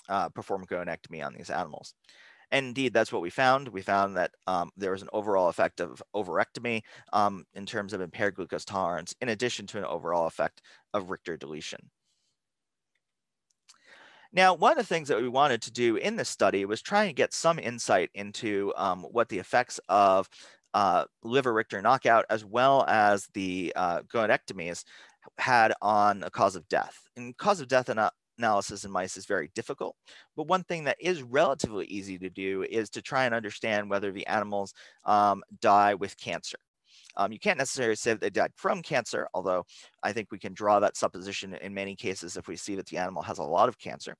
uh, perform gonadectomy on these animals. And indeed, that's what we found. We found that um, there was an overall effect of ovariectomy in terms of impaired glucose tolerance, in addition to an overall effect of Rictor deletion. Now, one of the things that we wanted to do in this study was try and get some insight into um, what the effects of uh, liver Rictor knockout as well as the uh, gonadectomies had on a cause of death. And cause of death analysis in mice is very difficult, but one thing that is relatively easy to do is to try and understand whether the animals um, die with cancer. Um, you can't necessarily say that they died from cancer, although I think we can draw that supposition in many cases if we see that the animal has a lot of cancer.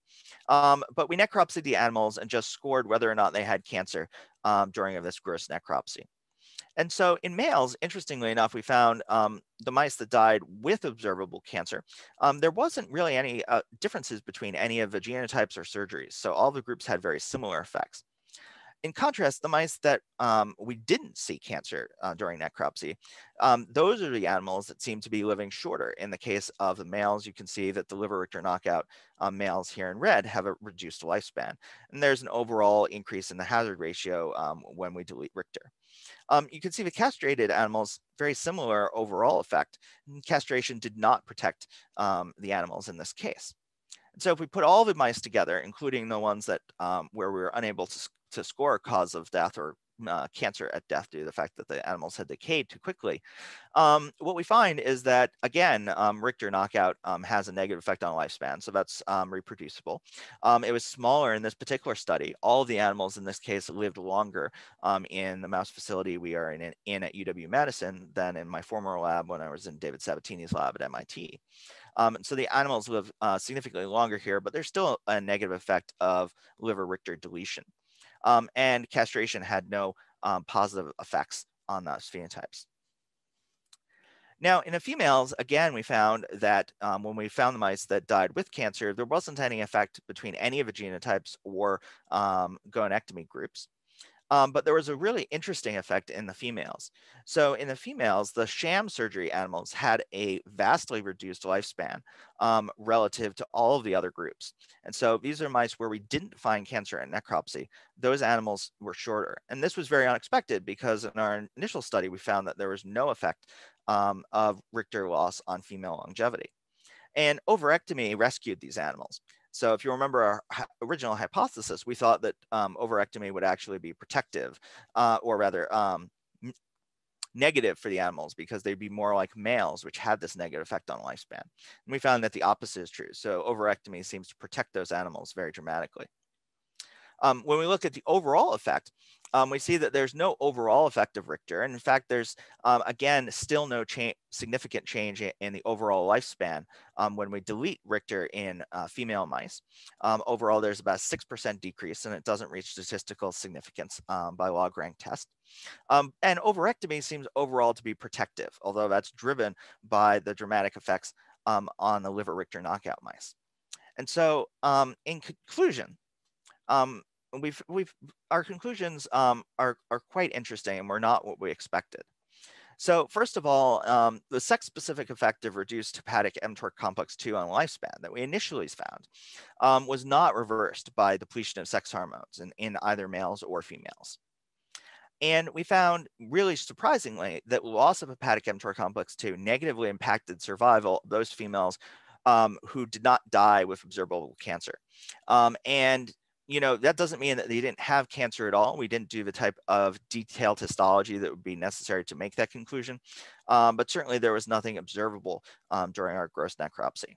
Um, but we necropsied the animals and just scored whether or not they had cancer um, during this gross necropsy. And so in males, interestingly enough, we found um, the mice that died with observable cancer, um, there wasn't really any uh, differences between any of the genotypes or surgeries. So all the groups had very similar effects. In contrast, the mice that um, we didn't see cancer uh, during necropsy, um, those are the animals that seem to be living shorter. In the case of the males, you can see that the liver Rictor knockout um, males here in red have a reduced lifespan. And there's an overall increase in the hazard ratio um, when we delete Rictor. Um, you can see the castrated animals, very similar overall effect. Castration did not protect um, the animals in this case. And so if we put all the mice together, including the ones that um, where we were unable to to score cause of death or uh, cancer at death due to the fact that the animals had decayed too quickly. Um, what we find is that, again, um, Rictor knockout um, has a negative effect on lifespan, so that's um, reproducible. Um, it was smaller in this particular study. All of the animals in this case lived longer um, in the mouse facility we are in, in at UW-Madison than in my former lab when I was in David Sabatini's lab at MIT. so the animals live uh, significantly longer here, but there's still a negative effect of liver Rictor deletion um, and castration had no um, positive effects on those phenotypes. Now, in the females, again, we found that um, when we found the mice that died with cancer, there wasn't any effect between any of the genotypes or um, gonadectomy groups. Um, but there was a really interesting effect in the females. So in the females, the sham surgery animals had a vastly reduced lifespan um, relative to all of the other groups. And so these are mice where we didn't find cancer and necropsy. Those animals were shorter. And this was very unexpected because in our initial study, we found that there was no effect um, of Rictor loss on female longevity. And ovariectomy rescued these animals. So if you remember our original hypothesis, we thought that um, ovariectomy would actually be protective, uh, or rather um, negative for the animals because they'd be more like males, which had this negative effect on lifespan. And we found that the opposite is true. So ovariectomy seems to protect those animals very dramatically. Um, when we look at the overall effect, um, we see that there's no overall effect of Rictor. And in fact, there's, um, again, still no cha significant change in the overall lifespan um, when we delete Rictor in uh, female mice. Um, overall, there's about 6% decrease, and it doesn't reach statistical significance um, by log rank test. Um, and ovariectomy seems overall to be protective, although that's driven by the dramatic effects on the liver Rictor knockout mice. And so in conclusion, um, we've we've our conclusions um, are are quite interesting and we're not what we expected. So first of all, um, the sex-specific effect of reduced hepatic mTOR complex 2 on lifespan that we initially found um, was not reversed by depletion of sex hormones in, in either males or females. And we found, really surprisingly, that loss of hepatic mTOR complex 2 negatively impacted survival of those females um, who did not die with observable cancer. Um, and you know, that doesn't mean that they didn't have cancer at all. We didn't do the type of detailed histology that would be necessary to make that conclusion. Um, but certainly there was nothing observable um, during our gross necropsy.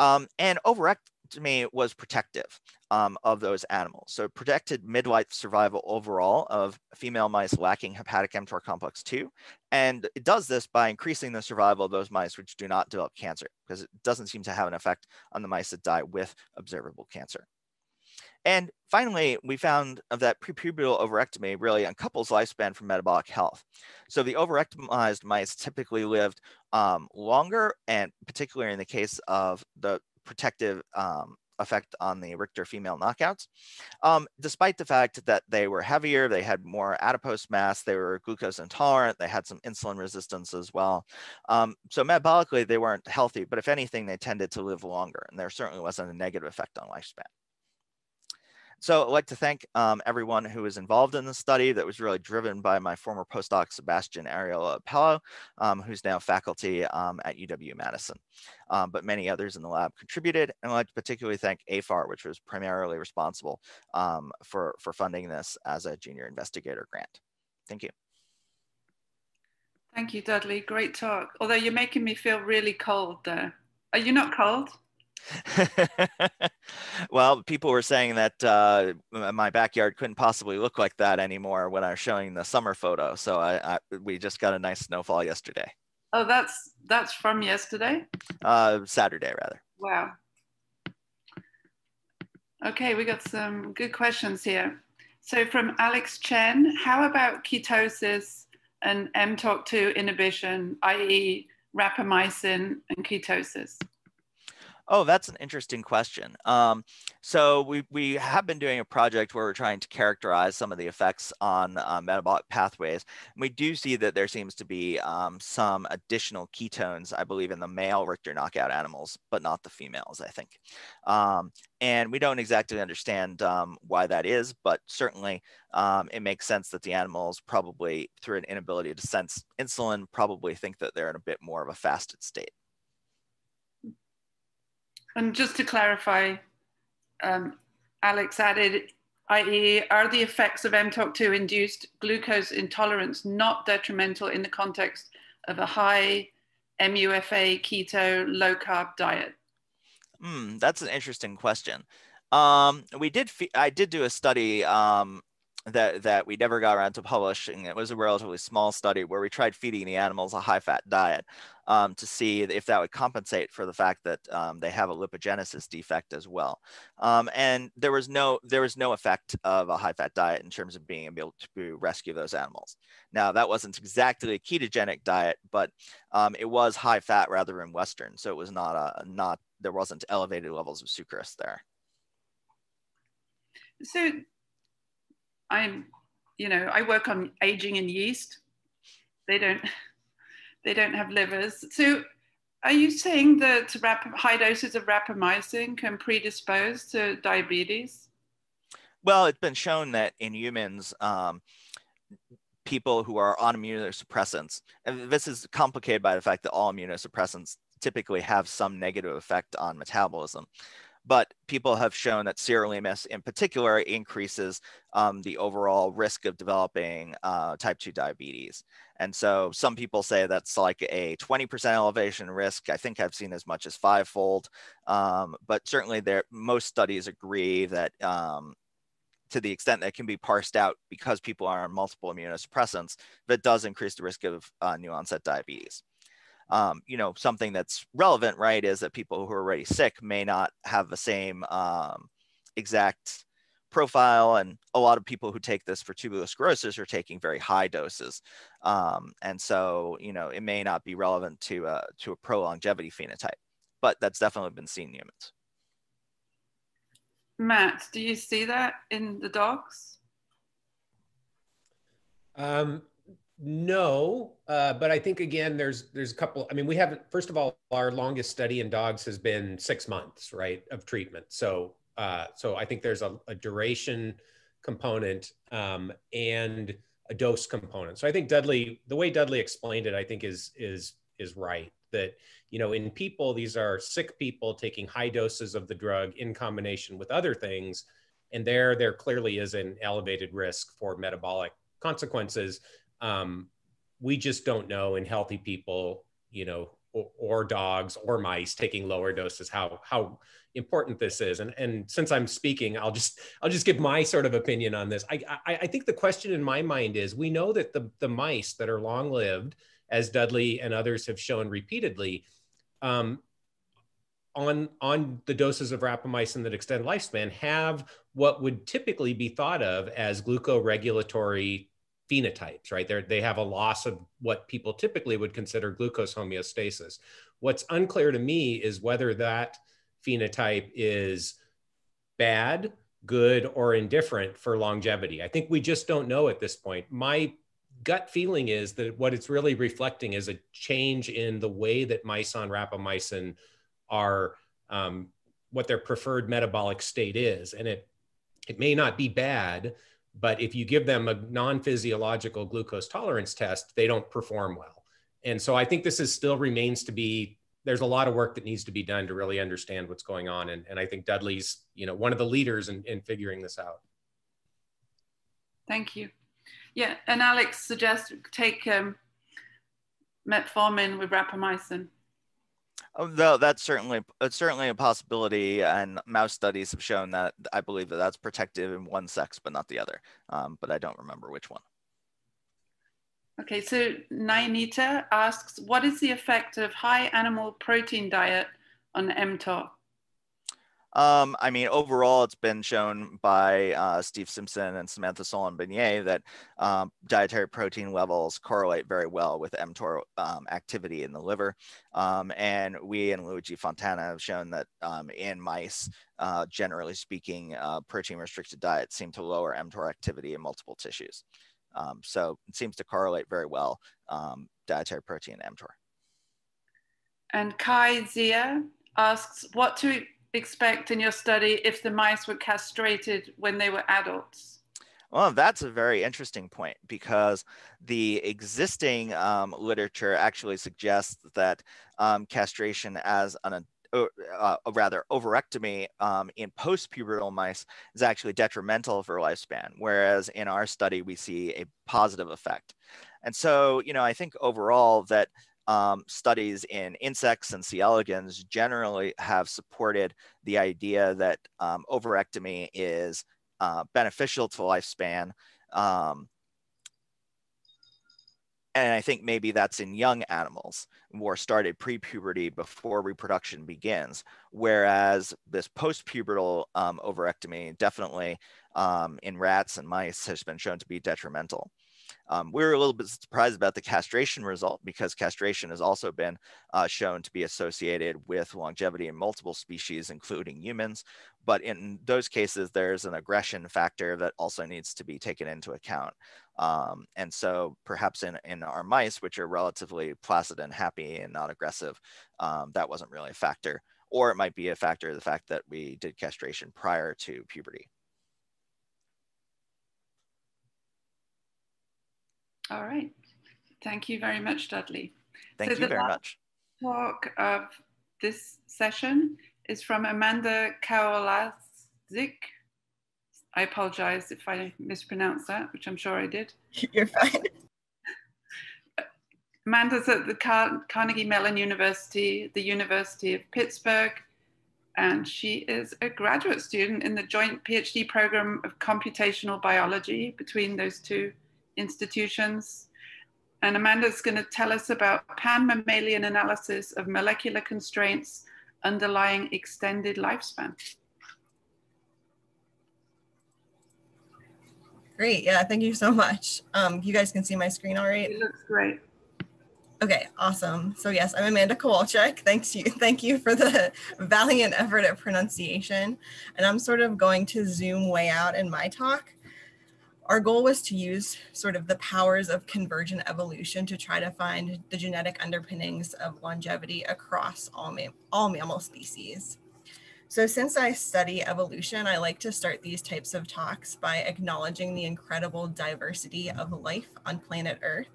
Um, and ovariectomy was protective um, of those animals. So protected midlife survival overall of female mice lacking hepatic mTOR complex 2. And it does this by increasing the survival of those mice which do not develop cancer because it doesn't seem to have an effect on the mice that die with observable cancer. And finally, we found that prepubertal ovariectomy really uncouples lifespan from metabolic health. So the ovariectomized mice typically lived um, longer, and particularly in the case of the protective um, effect on the Rictor female knockouts, um, despite the fact that they were heavier, they had more adipose mass, they were glucose intolerant, they had some insulin resistance as well. Um, so metabolically, they weren't healthy, but if anything, they tended to live longer, and there certainly wasn't a negative effect on lifespan. So I'd like to thank um, everyone who was involved in the study that was really driven by my former postdoc, Sebastian Arriola Apelo, um, who's now faculty um, at UW-Madison. Um, but many others in the lab contributed. And I'd like to particularly thank AFAR, which was primarily responsible um, for, for funding this as a junior investigator grant. Thank you. Thank you, Dudley. Great talk. Although you're making me feel really cold there. Are you not cold? [LAUGHS] well, people were saying that uh, my backyard couldn't possibly look like that anymore when I was showing the summer photo. So I, I we just got a nice snowfall yesterday. Oh, that's that's from yesterday. Uh, Saturday rather. Wow. Okay, we got some good questions here. So from Alex Chen, how about ketosis and mTORC2 inhibition, i.e. rapamycin and ketosis? Oh, that's an interesting question. Um, so we, we have been doing a project where we're trying to characterize some of the effects on uh, metabolic pathways. And we do see that there seems to be um, some additional ketones, I believe, in the male Rictor knockout animals, but not the females, I think. Um, and we don't exactly understand um, why that is, but certainly um, it makes sense that the animals probably, through an inability to sense insulin, probably think that they're in a bit more of a fasted state. And just to clarify, um, Alex added, i.e., are the effects of MTOC2 induced glucose intolerance not detrimental in the context of a high MUFA keto low carb diet? Hmm, that's an interesting question. Um, we did, I did do a study um, that that we never got around to publishing. It was a relatively small study where we tried feeding the animals a high-fat diet um, to see if that would compensate for the fact that um, they have a lipogenesis defect as well. Um, and there was no there was no effect of a high-fat diet in terms of being able to rescue those animals. Now that wasn't exactly a ketogenic diet, but um, it was high-fat rather than Western, so it was not a not there wasn't elevated levels of sucrose there. So I'm, you know, I work on aging in yeast. They don't, [LAUGHS] they don't have livers. So are you saying that high doses of rapamycin can predispose to diabetes? Well, it's been shown that in humans, um, people who are on immunosuppressants, and this is complicated by the fact that all immunosuppressants typically have some negative effect on metabolism but people have shown that sirolimus in particular increases um, the overall risk of developing uh, type 2 diabetes. And so some people say that's like a 20% elevation risk. I think I've seen as much as fivefold, um, but certainly there, most studies agree that um, to the extent that can be parsed out because people are on multiple immunosuppressants, that does increase the risk of uh, new onset diabetes um, you know, something that's relevant, right, is that people who are already sick may not have the same um, exact profile. And a lot of people who take this for tuberous sclerosis are taking very high doses. Um, and so, you know, it may not be relevant to, a, to a pro longevity phenotype, but that's definitely been seen in humans. Matt, do you see that in the dogs? Um, no, uh, but I think again, there's there's a couple. I mean, we haven't. First of all, our longest study in dogs has been six months, right, of treatment. So, uh, so I think there's a, a duration component um, and a dose component. So I think Dudley, the way Dudley explained it, I think is is is right. That you know, in people, these are sick people taking high doses of the drug in combination with other things, and there there clearly is an elevated risk for metabolic consequences um, we just don't know in healthy people, you know, or, or, dogs or mice taking lower doses how how important this is. And and since I'm speaking, I'll just I'll just give my sort of opinion on this. I I, I think the question in my mind is we know that the the mice that are long lived, as Dudley and others have shown repeatedly. Um, on on the doses of rapamycin that extend lifespan have what would typically be thought of as glucoregulatory phenotypes, right? They're, they have a loss of what people typically would consider glucose homeostasis. What's unclear to me is whether that phenotype is bad, good, or indifferent for longevity. I think we just don't know at this point. My gut feeling is that what it's really reflecting is a change in the way that mice on rapamycin are um, what their preferred metabolic state is. And it It may not be bad, but if you give them a non-physiological glucose tolerance test, they don't perform well. And so I think this is still remains to be there's a lot of work that needs to be done to really understand what's going on. And, and I think Dudley's, you know, one of the leaders in, in figuring this out. Thank you. Yeah, and Alex suggests take um, metformin with rapamycin. Oh, no, that's certainly it's certainly a possibility, and mouse studies have shown that I believe that that's protective in one sex but not the other. Um, but I don't remember which one. Okay, so Nainita asks, what is the effect of high animal protein diet on mTOR? Um, I mean, overall, it's been shown by uh, Steve Simpson and Samantha Solon-Biet that um, dietary protein levels correlate very well with mTOR um, activity in the liver. Um, and we and Luigi Fontana have shown that um, in mice, uh, generally speaking, uh, protein restricted diets seem to lower mTOR activity in multiple tissues. Um, so it seems to correlate very well, dietary protein and mTOR. And Kai Zia asks, what to expect in your study if the mice were castrated when they were adults? Well, that's a very interesting point because the existing um, literature actually suggests that um, castration as an uh, uh, rather ovariectomy um, in post-pubertal mice is actually detrimental for lifespan, whereas in our study we see a positive effect. And so, you know, I think overall that um, studies in insects and C. elegans generally have supported the idea that um, is uh, beneficial to lifespan. Um, and I think maybe that's in young animals or started pre-puberty before reproduction begins. Whereas this post-pubertal um, definitely um, in rats and mice has been shown to be detrimental. Um, we were a little bit surprised about the castration result because castration has also been uh, shown to be associated with longevity in multiple species, including humans. But in those cases, there's an aggression factor that also needs to be taken into account. Um, and so perhaps in, in our mice, which are relatively placid and happy and not aggressive, um, that wasn't really a factor. Or it might be a factor of the fact that we did castration prior to puberty. All right. Thank you very much, Dudley. Thank so you very much. Talk of this session is from Amanda Kowalczyk. I apologize if I mispronounced that, which I'm sure I did. [LAUGHS] You're fine. [LAUGHS] Amanda's at the Car Carnegie Mellon University, the University of Pittsburgh, and she is a graduate student in the joint PhD program of computational biology between those two institutions. And Amanda's going to tell us about pan-mammalian analysis of molecular constraints underlying extended lifespan. Great, yeah, thank you so much. Um, you guys can see my screen all right? It looks great. Okay, awesome. So yes, I'm Amanda Kowalczyk. Thanks you, thank you for the [LAUGHS] valiant effort at pronunciation. And I'm sort of going to zoom way out in my talk our goal was to use sort of the powers of convergent evolution to try to find the genetic underpinnings of longevity across all, ma all mammal species. So since I study evolution, I like to start these types of talks by acknowledging the incredible diversity of life on planet Earth.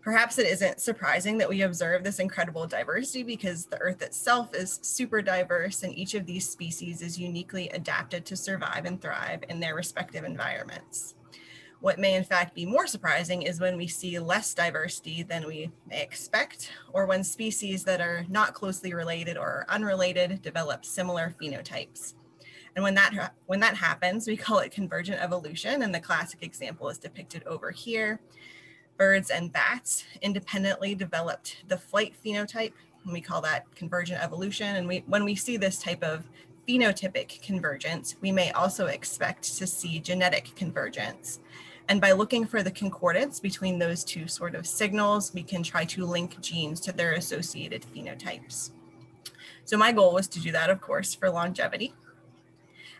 Perhaps it isn't surprising that we observe this incredible diversity because the Earth itself is super diverse and each of these species is uniquely adapted to survive and thrive in their respective environments. What may in fact be more surprising is when we see less diversity than we may expect, or when species that are not closely related or unrelated develop similar phenotypes. And when that, when that happens, we [LAUGHS] call it convergent evolution. And the classic example is depicted over here. Birds and bats independently developed the flight phenotype. And we call that convergent evolution. And we, when we see this type of phenotypic convergence, we may also expect to see genetic convergence. And by looking for the concordance between those two sort of signals, we can try to link genes to their associated phenotypes. So my goal was to do that, of course, for longevity.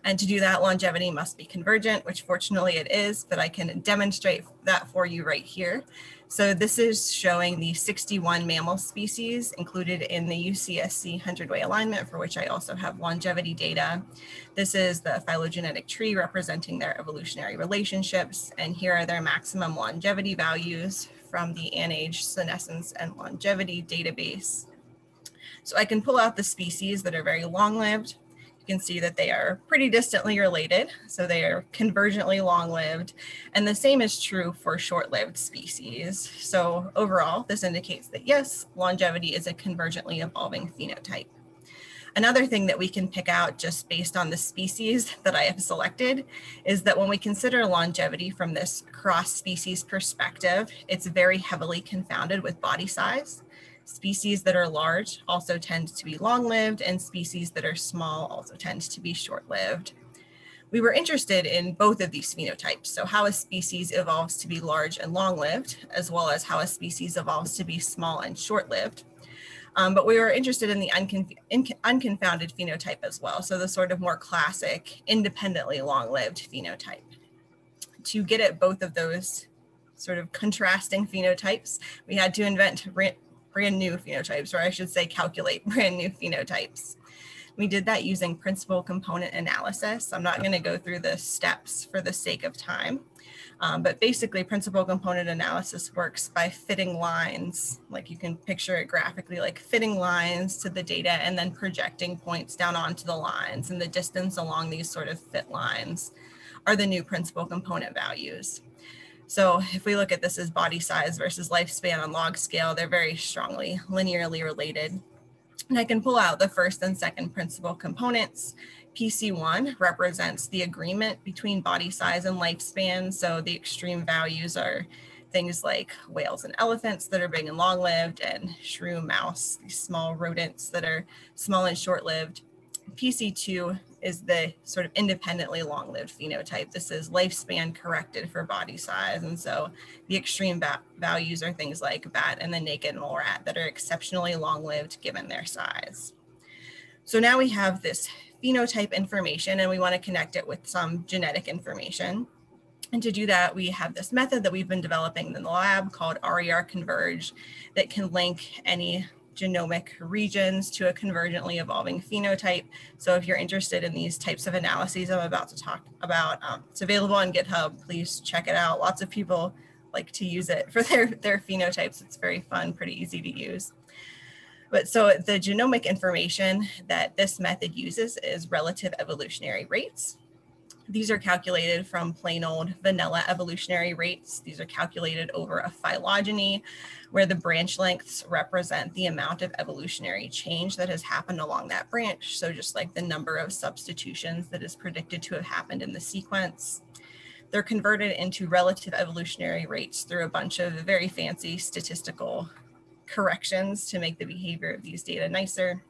And to do that, longevity must be convergent, which fortunately it is, but I can demonstrate that for you right here. So this is showing the 61 mammal species included in the UCSC 100-way alignment, for which I also have longevity data. This is the phylogenetic tree representing their evolutionary relationships, and here are their maximum longevity values from the ANAGE senescence and longevity database. So I can pull out the species that are very long-lived, you can see that they are pretty distantly related, so they are convergently long-lived, and the same is true for short-lived species. So overall, this indicates that yes, longevity is a convergently evolving phenotype. Another thing that we can pick out just based on the species that I have selected is that when we consider longevity from this cross-species perspective, it's very heavily confounded with body size. Species that are large also tend to be long-lived and species that are small also tend to be short-lived. We were interested in both of these phenotypes. So how a species evolves to be large and long-lived, as well as how a species evolves to be small and short-lived. Um, but we were interested in the unconfounded phenotype as well. So the sort of more classic, independently long-lived phenotype. To get at both of those sort of contrasting phenotypes, we had to invent brand new phenotypes, or I should say calculate [LAUGHS] brand new phenotypes. We did that using principal component analysis. I'm not going to go through the steps for the sake of time, um, but basically principal component analysis works by fitting lines, like you can picture it graphically, like fitting lines to the data and then projecting points down onto the lines and the distance along these sort of fit lines are the new principal component values. So if we look at this as body size versus lifespan on log scale, they're very strongly linearly related. And I can pull out the first and second principal components. PC1 represents the agreement between body size and lifespan. So the extreme values are things like whales and elephants that are big and long lived, and shrew mouse, these small rodents that are small and short lived. PC2 is the sort of independently long-lived phenotype. This is lifespan corrected for body size. And so the extreme values are things like bat and the naked mole rat that are exceptionally long-lived given their size. So now we have this phenotype information and we want to connect it with some genetic information. And to do that, we have this method that we've been developing in the lab called RER Converge that can link any genomic regions to a convergently evolving phenotype. So if you're interested in these types of analyses I'm about to talk about, um, it's available on GitHub. Please check it out. Lots of people like to use it for [LAUGHS] their, their phenotypes. It's very fun, pretty easy to use. But so the genomic information that this method uses is relative evolutionary rates. These are calculated from plain old vanilla evolutionary rates. These are calculated over a phylogeny where the branch lengths represent the amount of evolutionary change that has happened along that branch. So just like the number of substitutions that is predicted to have happened in the sequence. They're converted into relative evolutionary rates through a bunch of very fancy statistical corrections to make the behavior of these data nicer.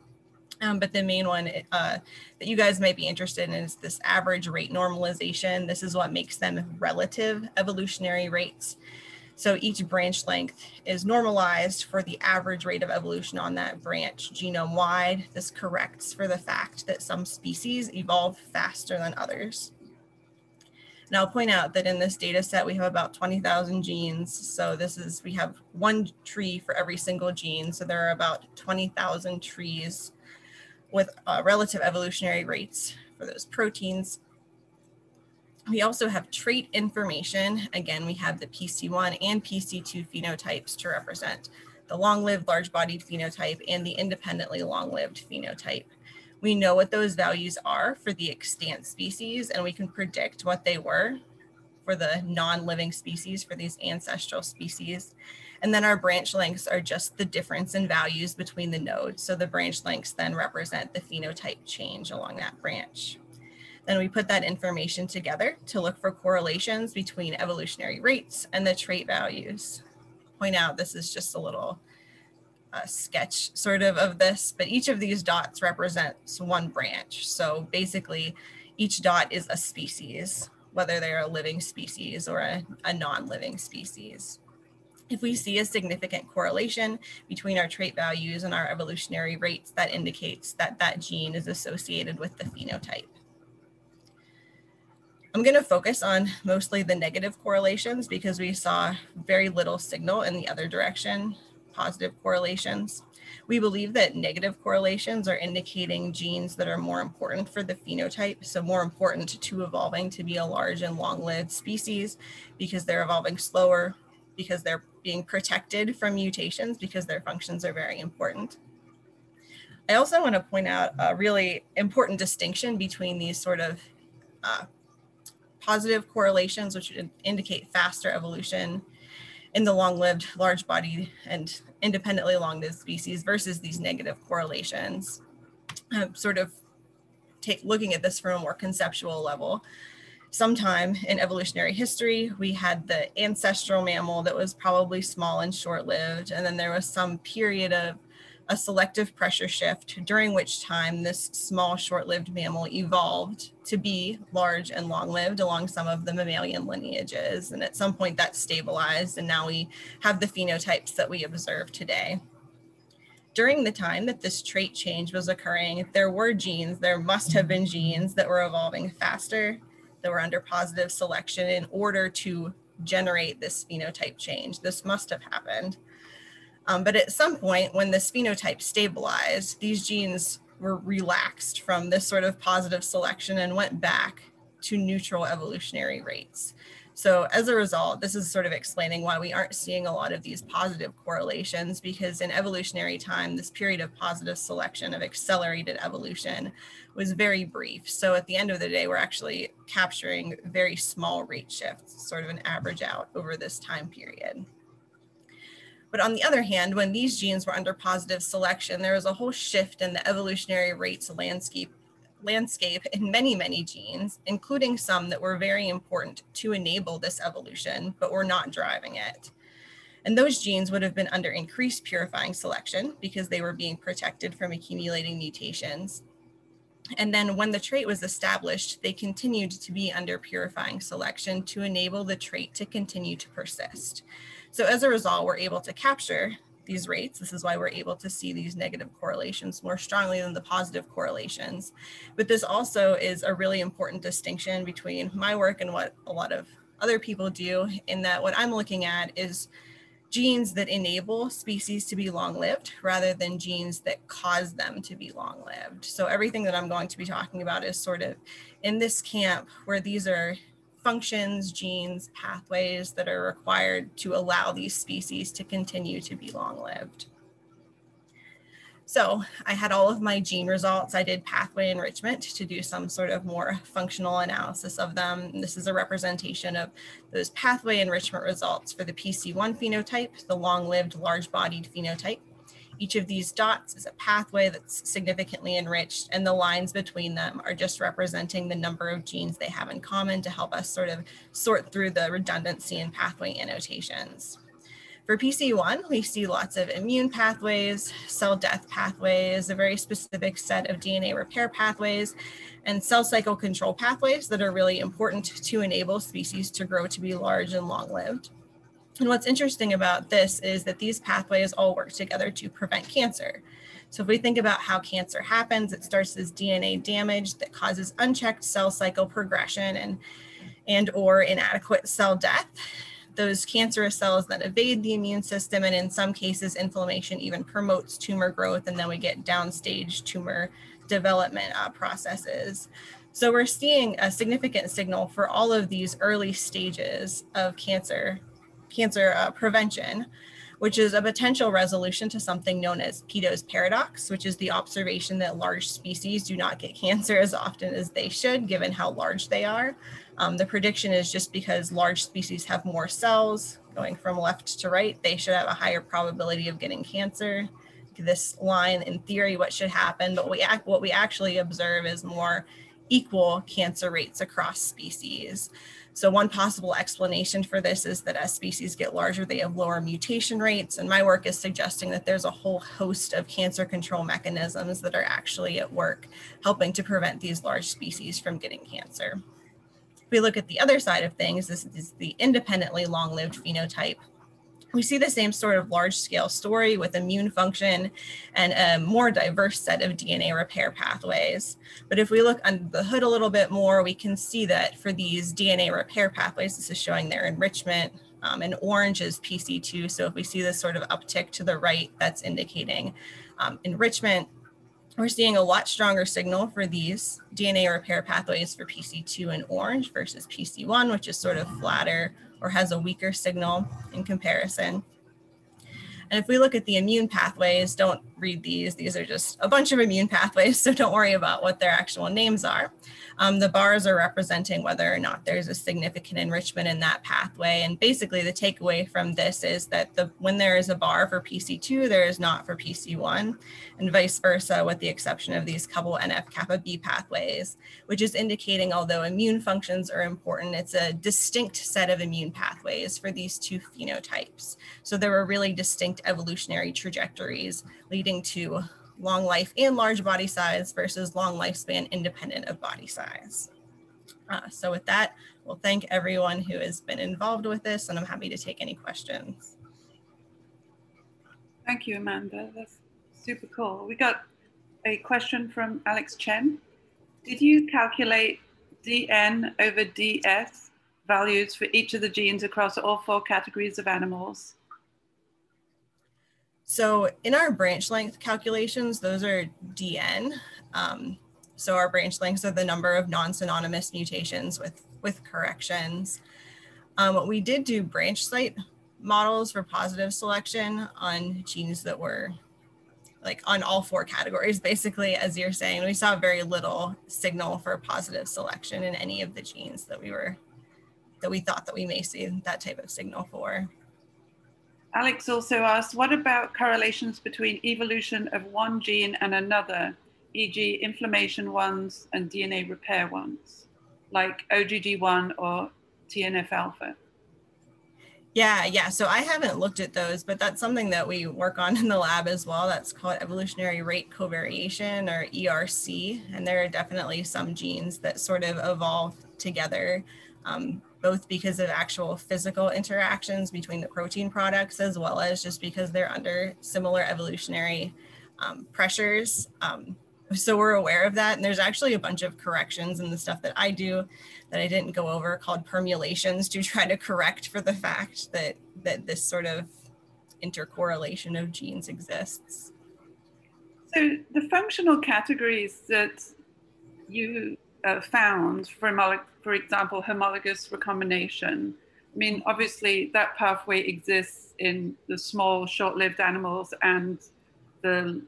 Um, but the main one uh, that you guys might be interested in is this average rate normalization. This is what makes them relative evolutionary rates. So each branch length is normalized for the average rate of evolution on that branch genome wide. This corrects for the fact that some species evolve faster than others. And I'll point out that in this data set, we have about 20,000 genes. So this is, we have one tree for every single gene. So there are about 20,000 trees with uh, relative evolutionary rates for those proteins. We also have trait information. Again, we have the PC1 and PC2 phenotypes to represent the long-lived large-bodied phenotype and the independently long-lived phenotype. We know what those values are for the extant species and we can predict what they were for the non-living species, for these ancestral species. And then our branch lengths are just the difference in values between the nodes. So the branch lengths then represent the phenotype change along that branch. Then we put that information together to look for correlations between evolutionary rates and the trait values. Point out this is just a little uh, sketch sort of of this, but each of these dots represents one branch. So basically each dot is a species, whether they're a living species or a, a non-living species. If we see a significant correlation between our trait values and our evolutionary rates, that indicates that that gene is associated with the phenotype. I'm going to focus on mostly the negative correlations because we saw very little signal in the other direction, positive correlations. We believe that negative correlations are indicating genes that are more important for the phenotype, so more important to evolving to be a large and long-lived species because they're evolving slower, because they're being protected from mutations, because their functions are very important. I also want to point out a really important distinction between these sort of uh, positive correlations, which would indicate faster evolution in the long-lived, large-bodied, and independently long-lived species versus these negative correlations. Um, sort of take looking at this from a more conceptual level. Sometime in evolutionary history, we had the ancestral mammal that was probably small and short-lived, and then there was some period of a selective pressure shift, during which time this small short-lived mammal evolved to be large and long-lived along some of the mammalian lineages. And at some point that stabilized and now we have the phenotypes that we observe today. During the time that this trait change was occurring, there were genes, there must have been genes that were evolving faster, that were under positive selection in order to generate this phenotype change. This must have happened. Um, but at some point, when this phenotype stabilized, these genes were relaxed from this sort of positive selection and went back to neutral evolutionary rates. So as a result, this is sort of explaining why we aren't seeing a lot of these positive correlations because in evolutionary time, this period of positive selection of accelerated evolution was very brief. So at the end of the day, we're actually capturing very small rate shifts, sort of an average out over this time period. But on the other hand, when these genes were under positive selection, there was a whole shift in the evolutionary rates landscape landscape in many, many genes, including some that were very important to enable this evolution, but were not driving it. And those genes would have been under increased purifying selection because they were being protected from accumulating mutations. And then when the trait was established, they continued to be under purifying selection to enable the trait to continue to persist. So as a result, we're able to capture these rates. This is why we're able to see these negative correlations more strongly than the positive correlations. But this also is a really important distinction between my work and what a lot of other people do in that what I'm looking at is genes that enable species to be long-lived rather than genes that cause them to be long-lived. So everything that I'm going to be talking about is sort of in this camp where these are functions, genes, pathways that are required to allow these species to continue to be long-lived. So I had all of my gene results. I did pathway enrichment to do some sort of more functional analysis of them. And this is a representation of those pathway enrichment results for the PC1 phenotype, the long-lived large-bodied phenotype. Each of these dots is a pathway that's significantly enriched and the lines between them are just representing the number of genes they have in common to help us sort of sort through the redundancy in pathway annotations. For PC1, we see lots of immune pathways, cell death pathways, a very specific set of DNA repair pathways, and cell cycle control pathways that are really important to enable species to grow to be large and long-lived. And what's interesting about this is that these pathways all work together to prevent cancer. So if we think about how cancer happens, it starts as DNA damage that causes unchecked cell cycle progression and, and or inadequate cell death. Those cancerous cells that evade the immune system, and in some cases, inflammation even promotes tumor growth, and then we get downstage tumor development uh, processes. So we're seeing a significant signal for all of these early stages of cancer cancer uh, prevention, which is a potential resolution to something known as Peto's paradox, which is the observation that large species do not get [LAUGHS] cancer as often as they should, given how large they are. Um, the prediction is just because large species have more cells going from left to right, they should have a higher probability of getting cancer. This line, in theory, what should happen, but we act, what we actually observe is more equal cancer rates across species. So one possible explanation for this is that as species get larger, they have lower mutation rates. And my work is suggesting that there's a whole host of cancer control mechanisms that are actually at work, helping to prevent these large species from getting cancer. If we look at the other side of things, this is the independently long-lived phenotype. We see the same sort of large scale story with immune function and a more diverse set of DNA repair pathways. But if we look under the hood a little bit more, we can see that for these DNA repair pathways, this is showing their enrichment. Um, and orange is PC2. So if we see this sort of uptick to the right, that's indicating um, enrichment. We're seeing a lot stronger signal for these DNA repair pathways for PC2 and orange versus PC1, which is sort of flatter or has a weaker signal in comparison. And if we look at the immune pathways, don't read these. These are just a bunch of immune pathways, [LAUGHS] so don't worry about what their actual names are. Um, the bars are representing whether or not there's a significant enrichment in that pathway. And basically the takeaway from this is that the, when there is a bar for PC2, there is not for PC1 and vice versa with the exception of these couple NF kappa B pathways, which is indicating although immune functions are important, it's a distinct set of immune pathways for these two phenotypes. So there were really distinct evolutionary trajectories leading to long life and large body size versus long lifespan independent of body size. Uh, so with that, we'll thank everyone who has been involved with this and I'm happy to take any questions. Thank you, Amanda. That's super cool. We got a question from Alex Chen. Did you calculate DN over DS values for each of the genes across all four categories of animals? So in our branch length calculations, those are DN. Um, so our branch lengths are the number of non-synonymous mutations with, with corrections. Um, we did do branch site models for positive selection on genes that were like on all four categories, basically, as you're saying. We saw very little signal for positive selection in any of the genes that we were, that we thought that we may see that type of signal for. Alex also asked, what about correlations between evolution of one gene and another, e.g. inflammation ones and DNA repair ones, like OGG1 or TNF alpha? Yeah, yeah. So I haven't looked at those, but that's something that we work on in the lab as well. That's called evolutionary rate covariation or ERC. And there are definitely some genes that sort of evolve together. Um, both because of actual physical interactions between the protein products as well as just because they're under similar evolutionary um, pressures. Um, so we're aware of that. And there's actually a bunch of corrections in the stuff that I do that I didn't go over called permulations to try to correct for the fact that, that this sort of intercorrelation of genes exists. So the functional categories that you uh, found for for example, homologous recombination. I mean, obviously that pathway exists in the small, short-lived animals and the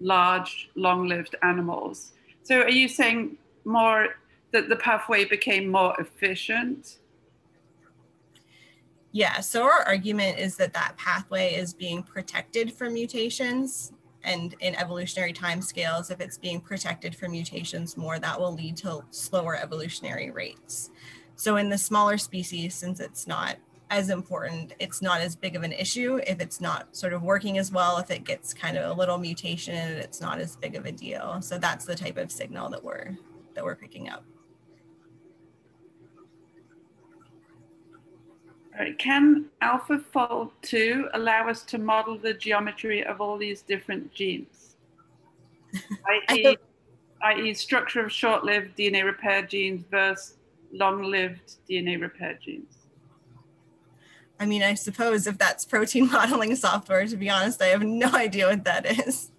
large, long-lived animals. So are you saying more that the pathway became more efficient? Yeah, so our argument is that that pathway is being protected from mutations and in evolutionary timescales, if it's being protected from mutations more, that will lead to slower evolutionary rates. So in the smaller species, since it's not as important, it's not as big of an issue. If it's not sort of working as well, if it gets kind of a little mutation, it's not as big of a deal. So that's the type of signal that we're that we're picking up. Can AlphaFold 2 allow us to model the geometry of all these different genes? [LAUGHS] i.e., i.e. structure of short-lived DNA repair genes versus long-lived DNA repair genes? I mean, I suppose if that's protein [LAUGHS] modeling software, to be honest, I have no idea what that is.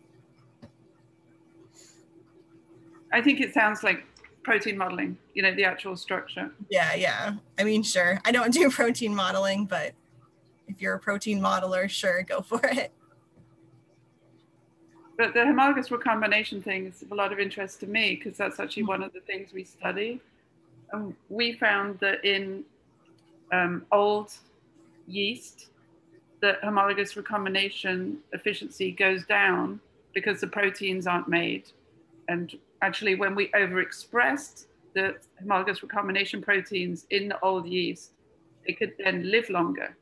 I think it sounds like protein modeling, you know, the actual structure. Yeah, yeah. I mean, sure. I don't do [LAUGHS] protein modeling, but if you're a protein modeler, sure, go for it. But the homologous recombination thing is of a lot of interest to me because that's actually one of the things we study. And we found that in um, old yeast, the homologous recombination efficiency goes down because the proteins aren't made. And actually when we overexpressed the homologous recombination proteins in the old yeast, they could then live longer,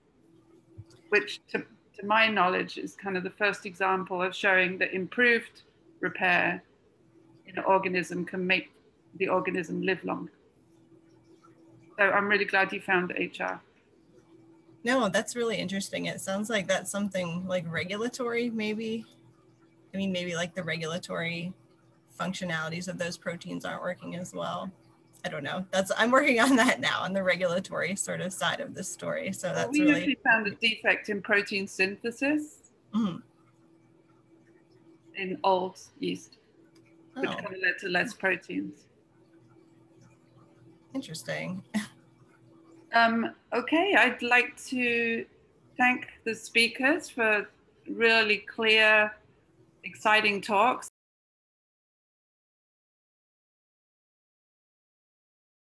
which to, to my knowledge is kind of the first example of showing that improved repair in an organism can make the organism live longer. So I'm really glad you found HR. No, that's really interesting. It sounds like that's something like regulatory, maybe. I mean, maybe like the regulatory functionalities of those proteins aren't working as well. I don't know. That's I'm working on that now on the regulatory sort of side of the story. So that's well, we really found a defect in protein synthesis Mhm. in old yeast, which oh, kind of led to less proteins. interesting. [LAUGHS] Um, okay, I'd like to thank the speakers for really clear, exciting talks.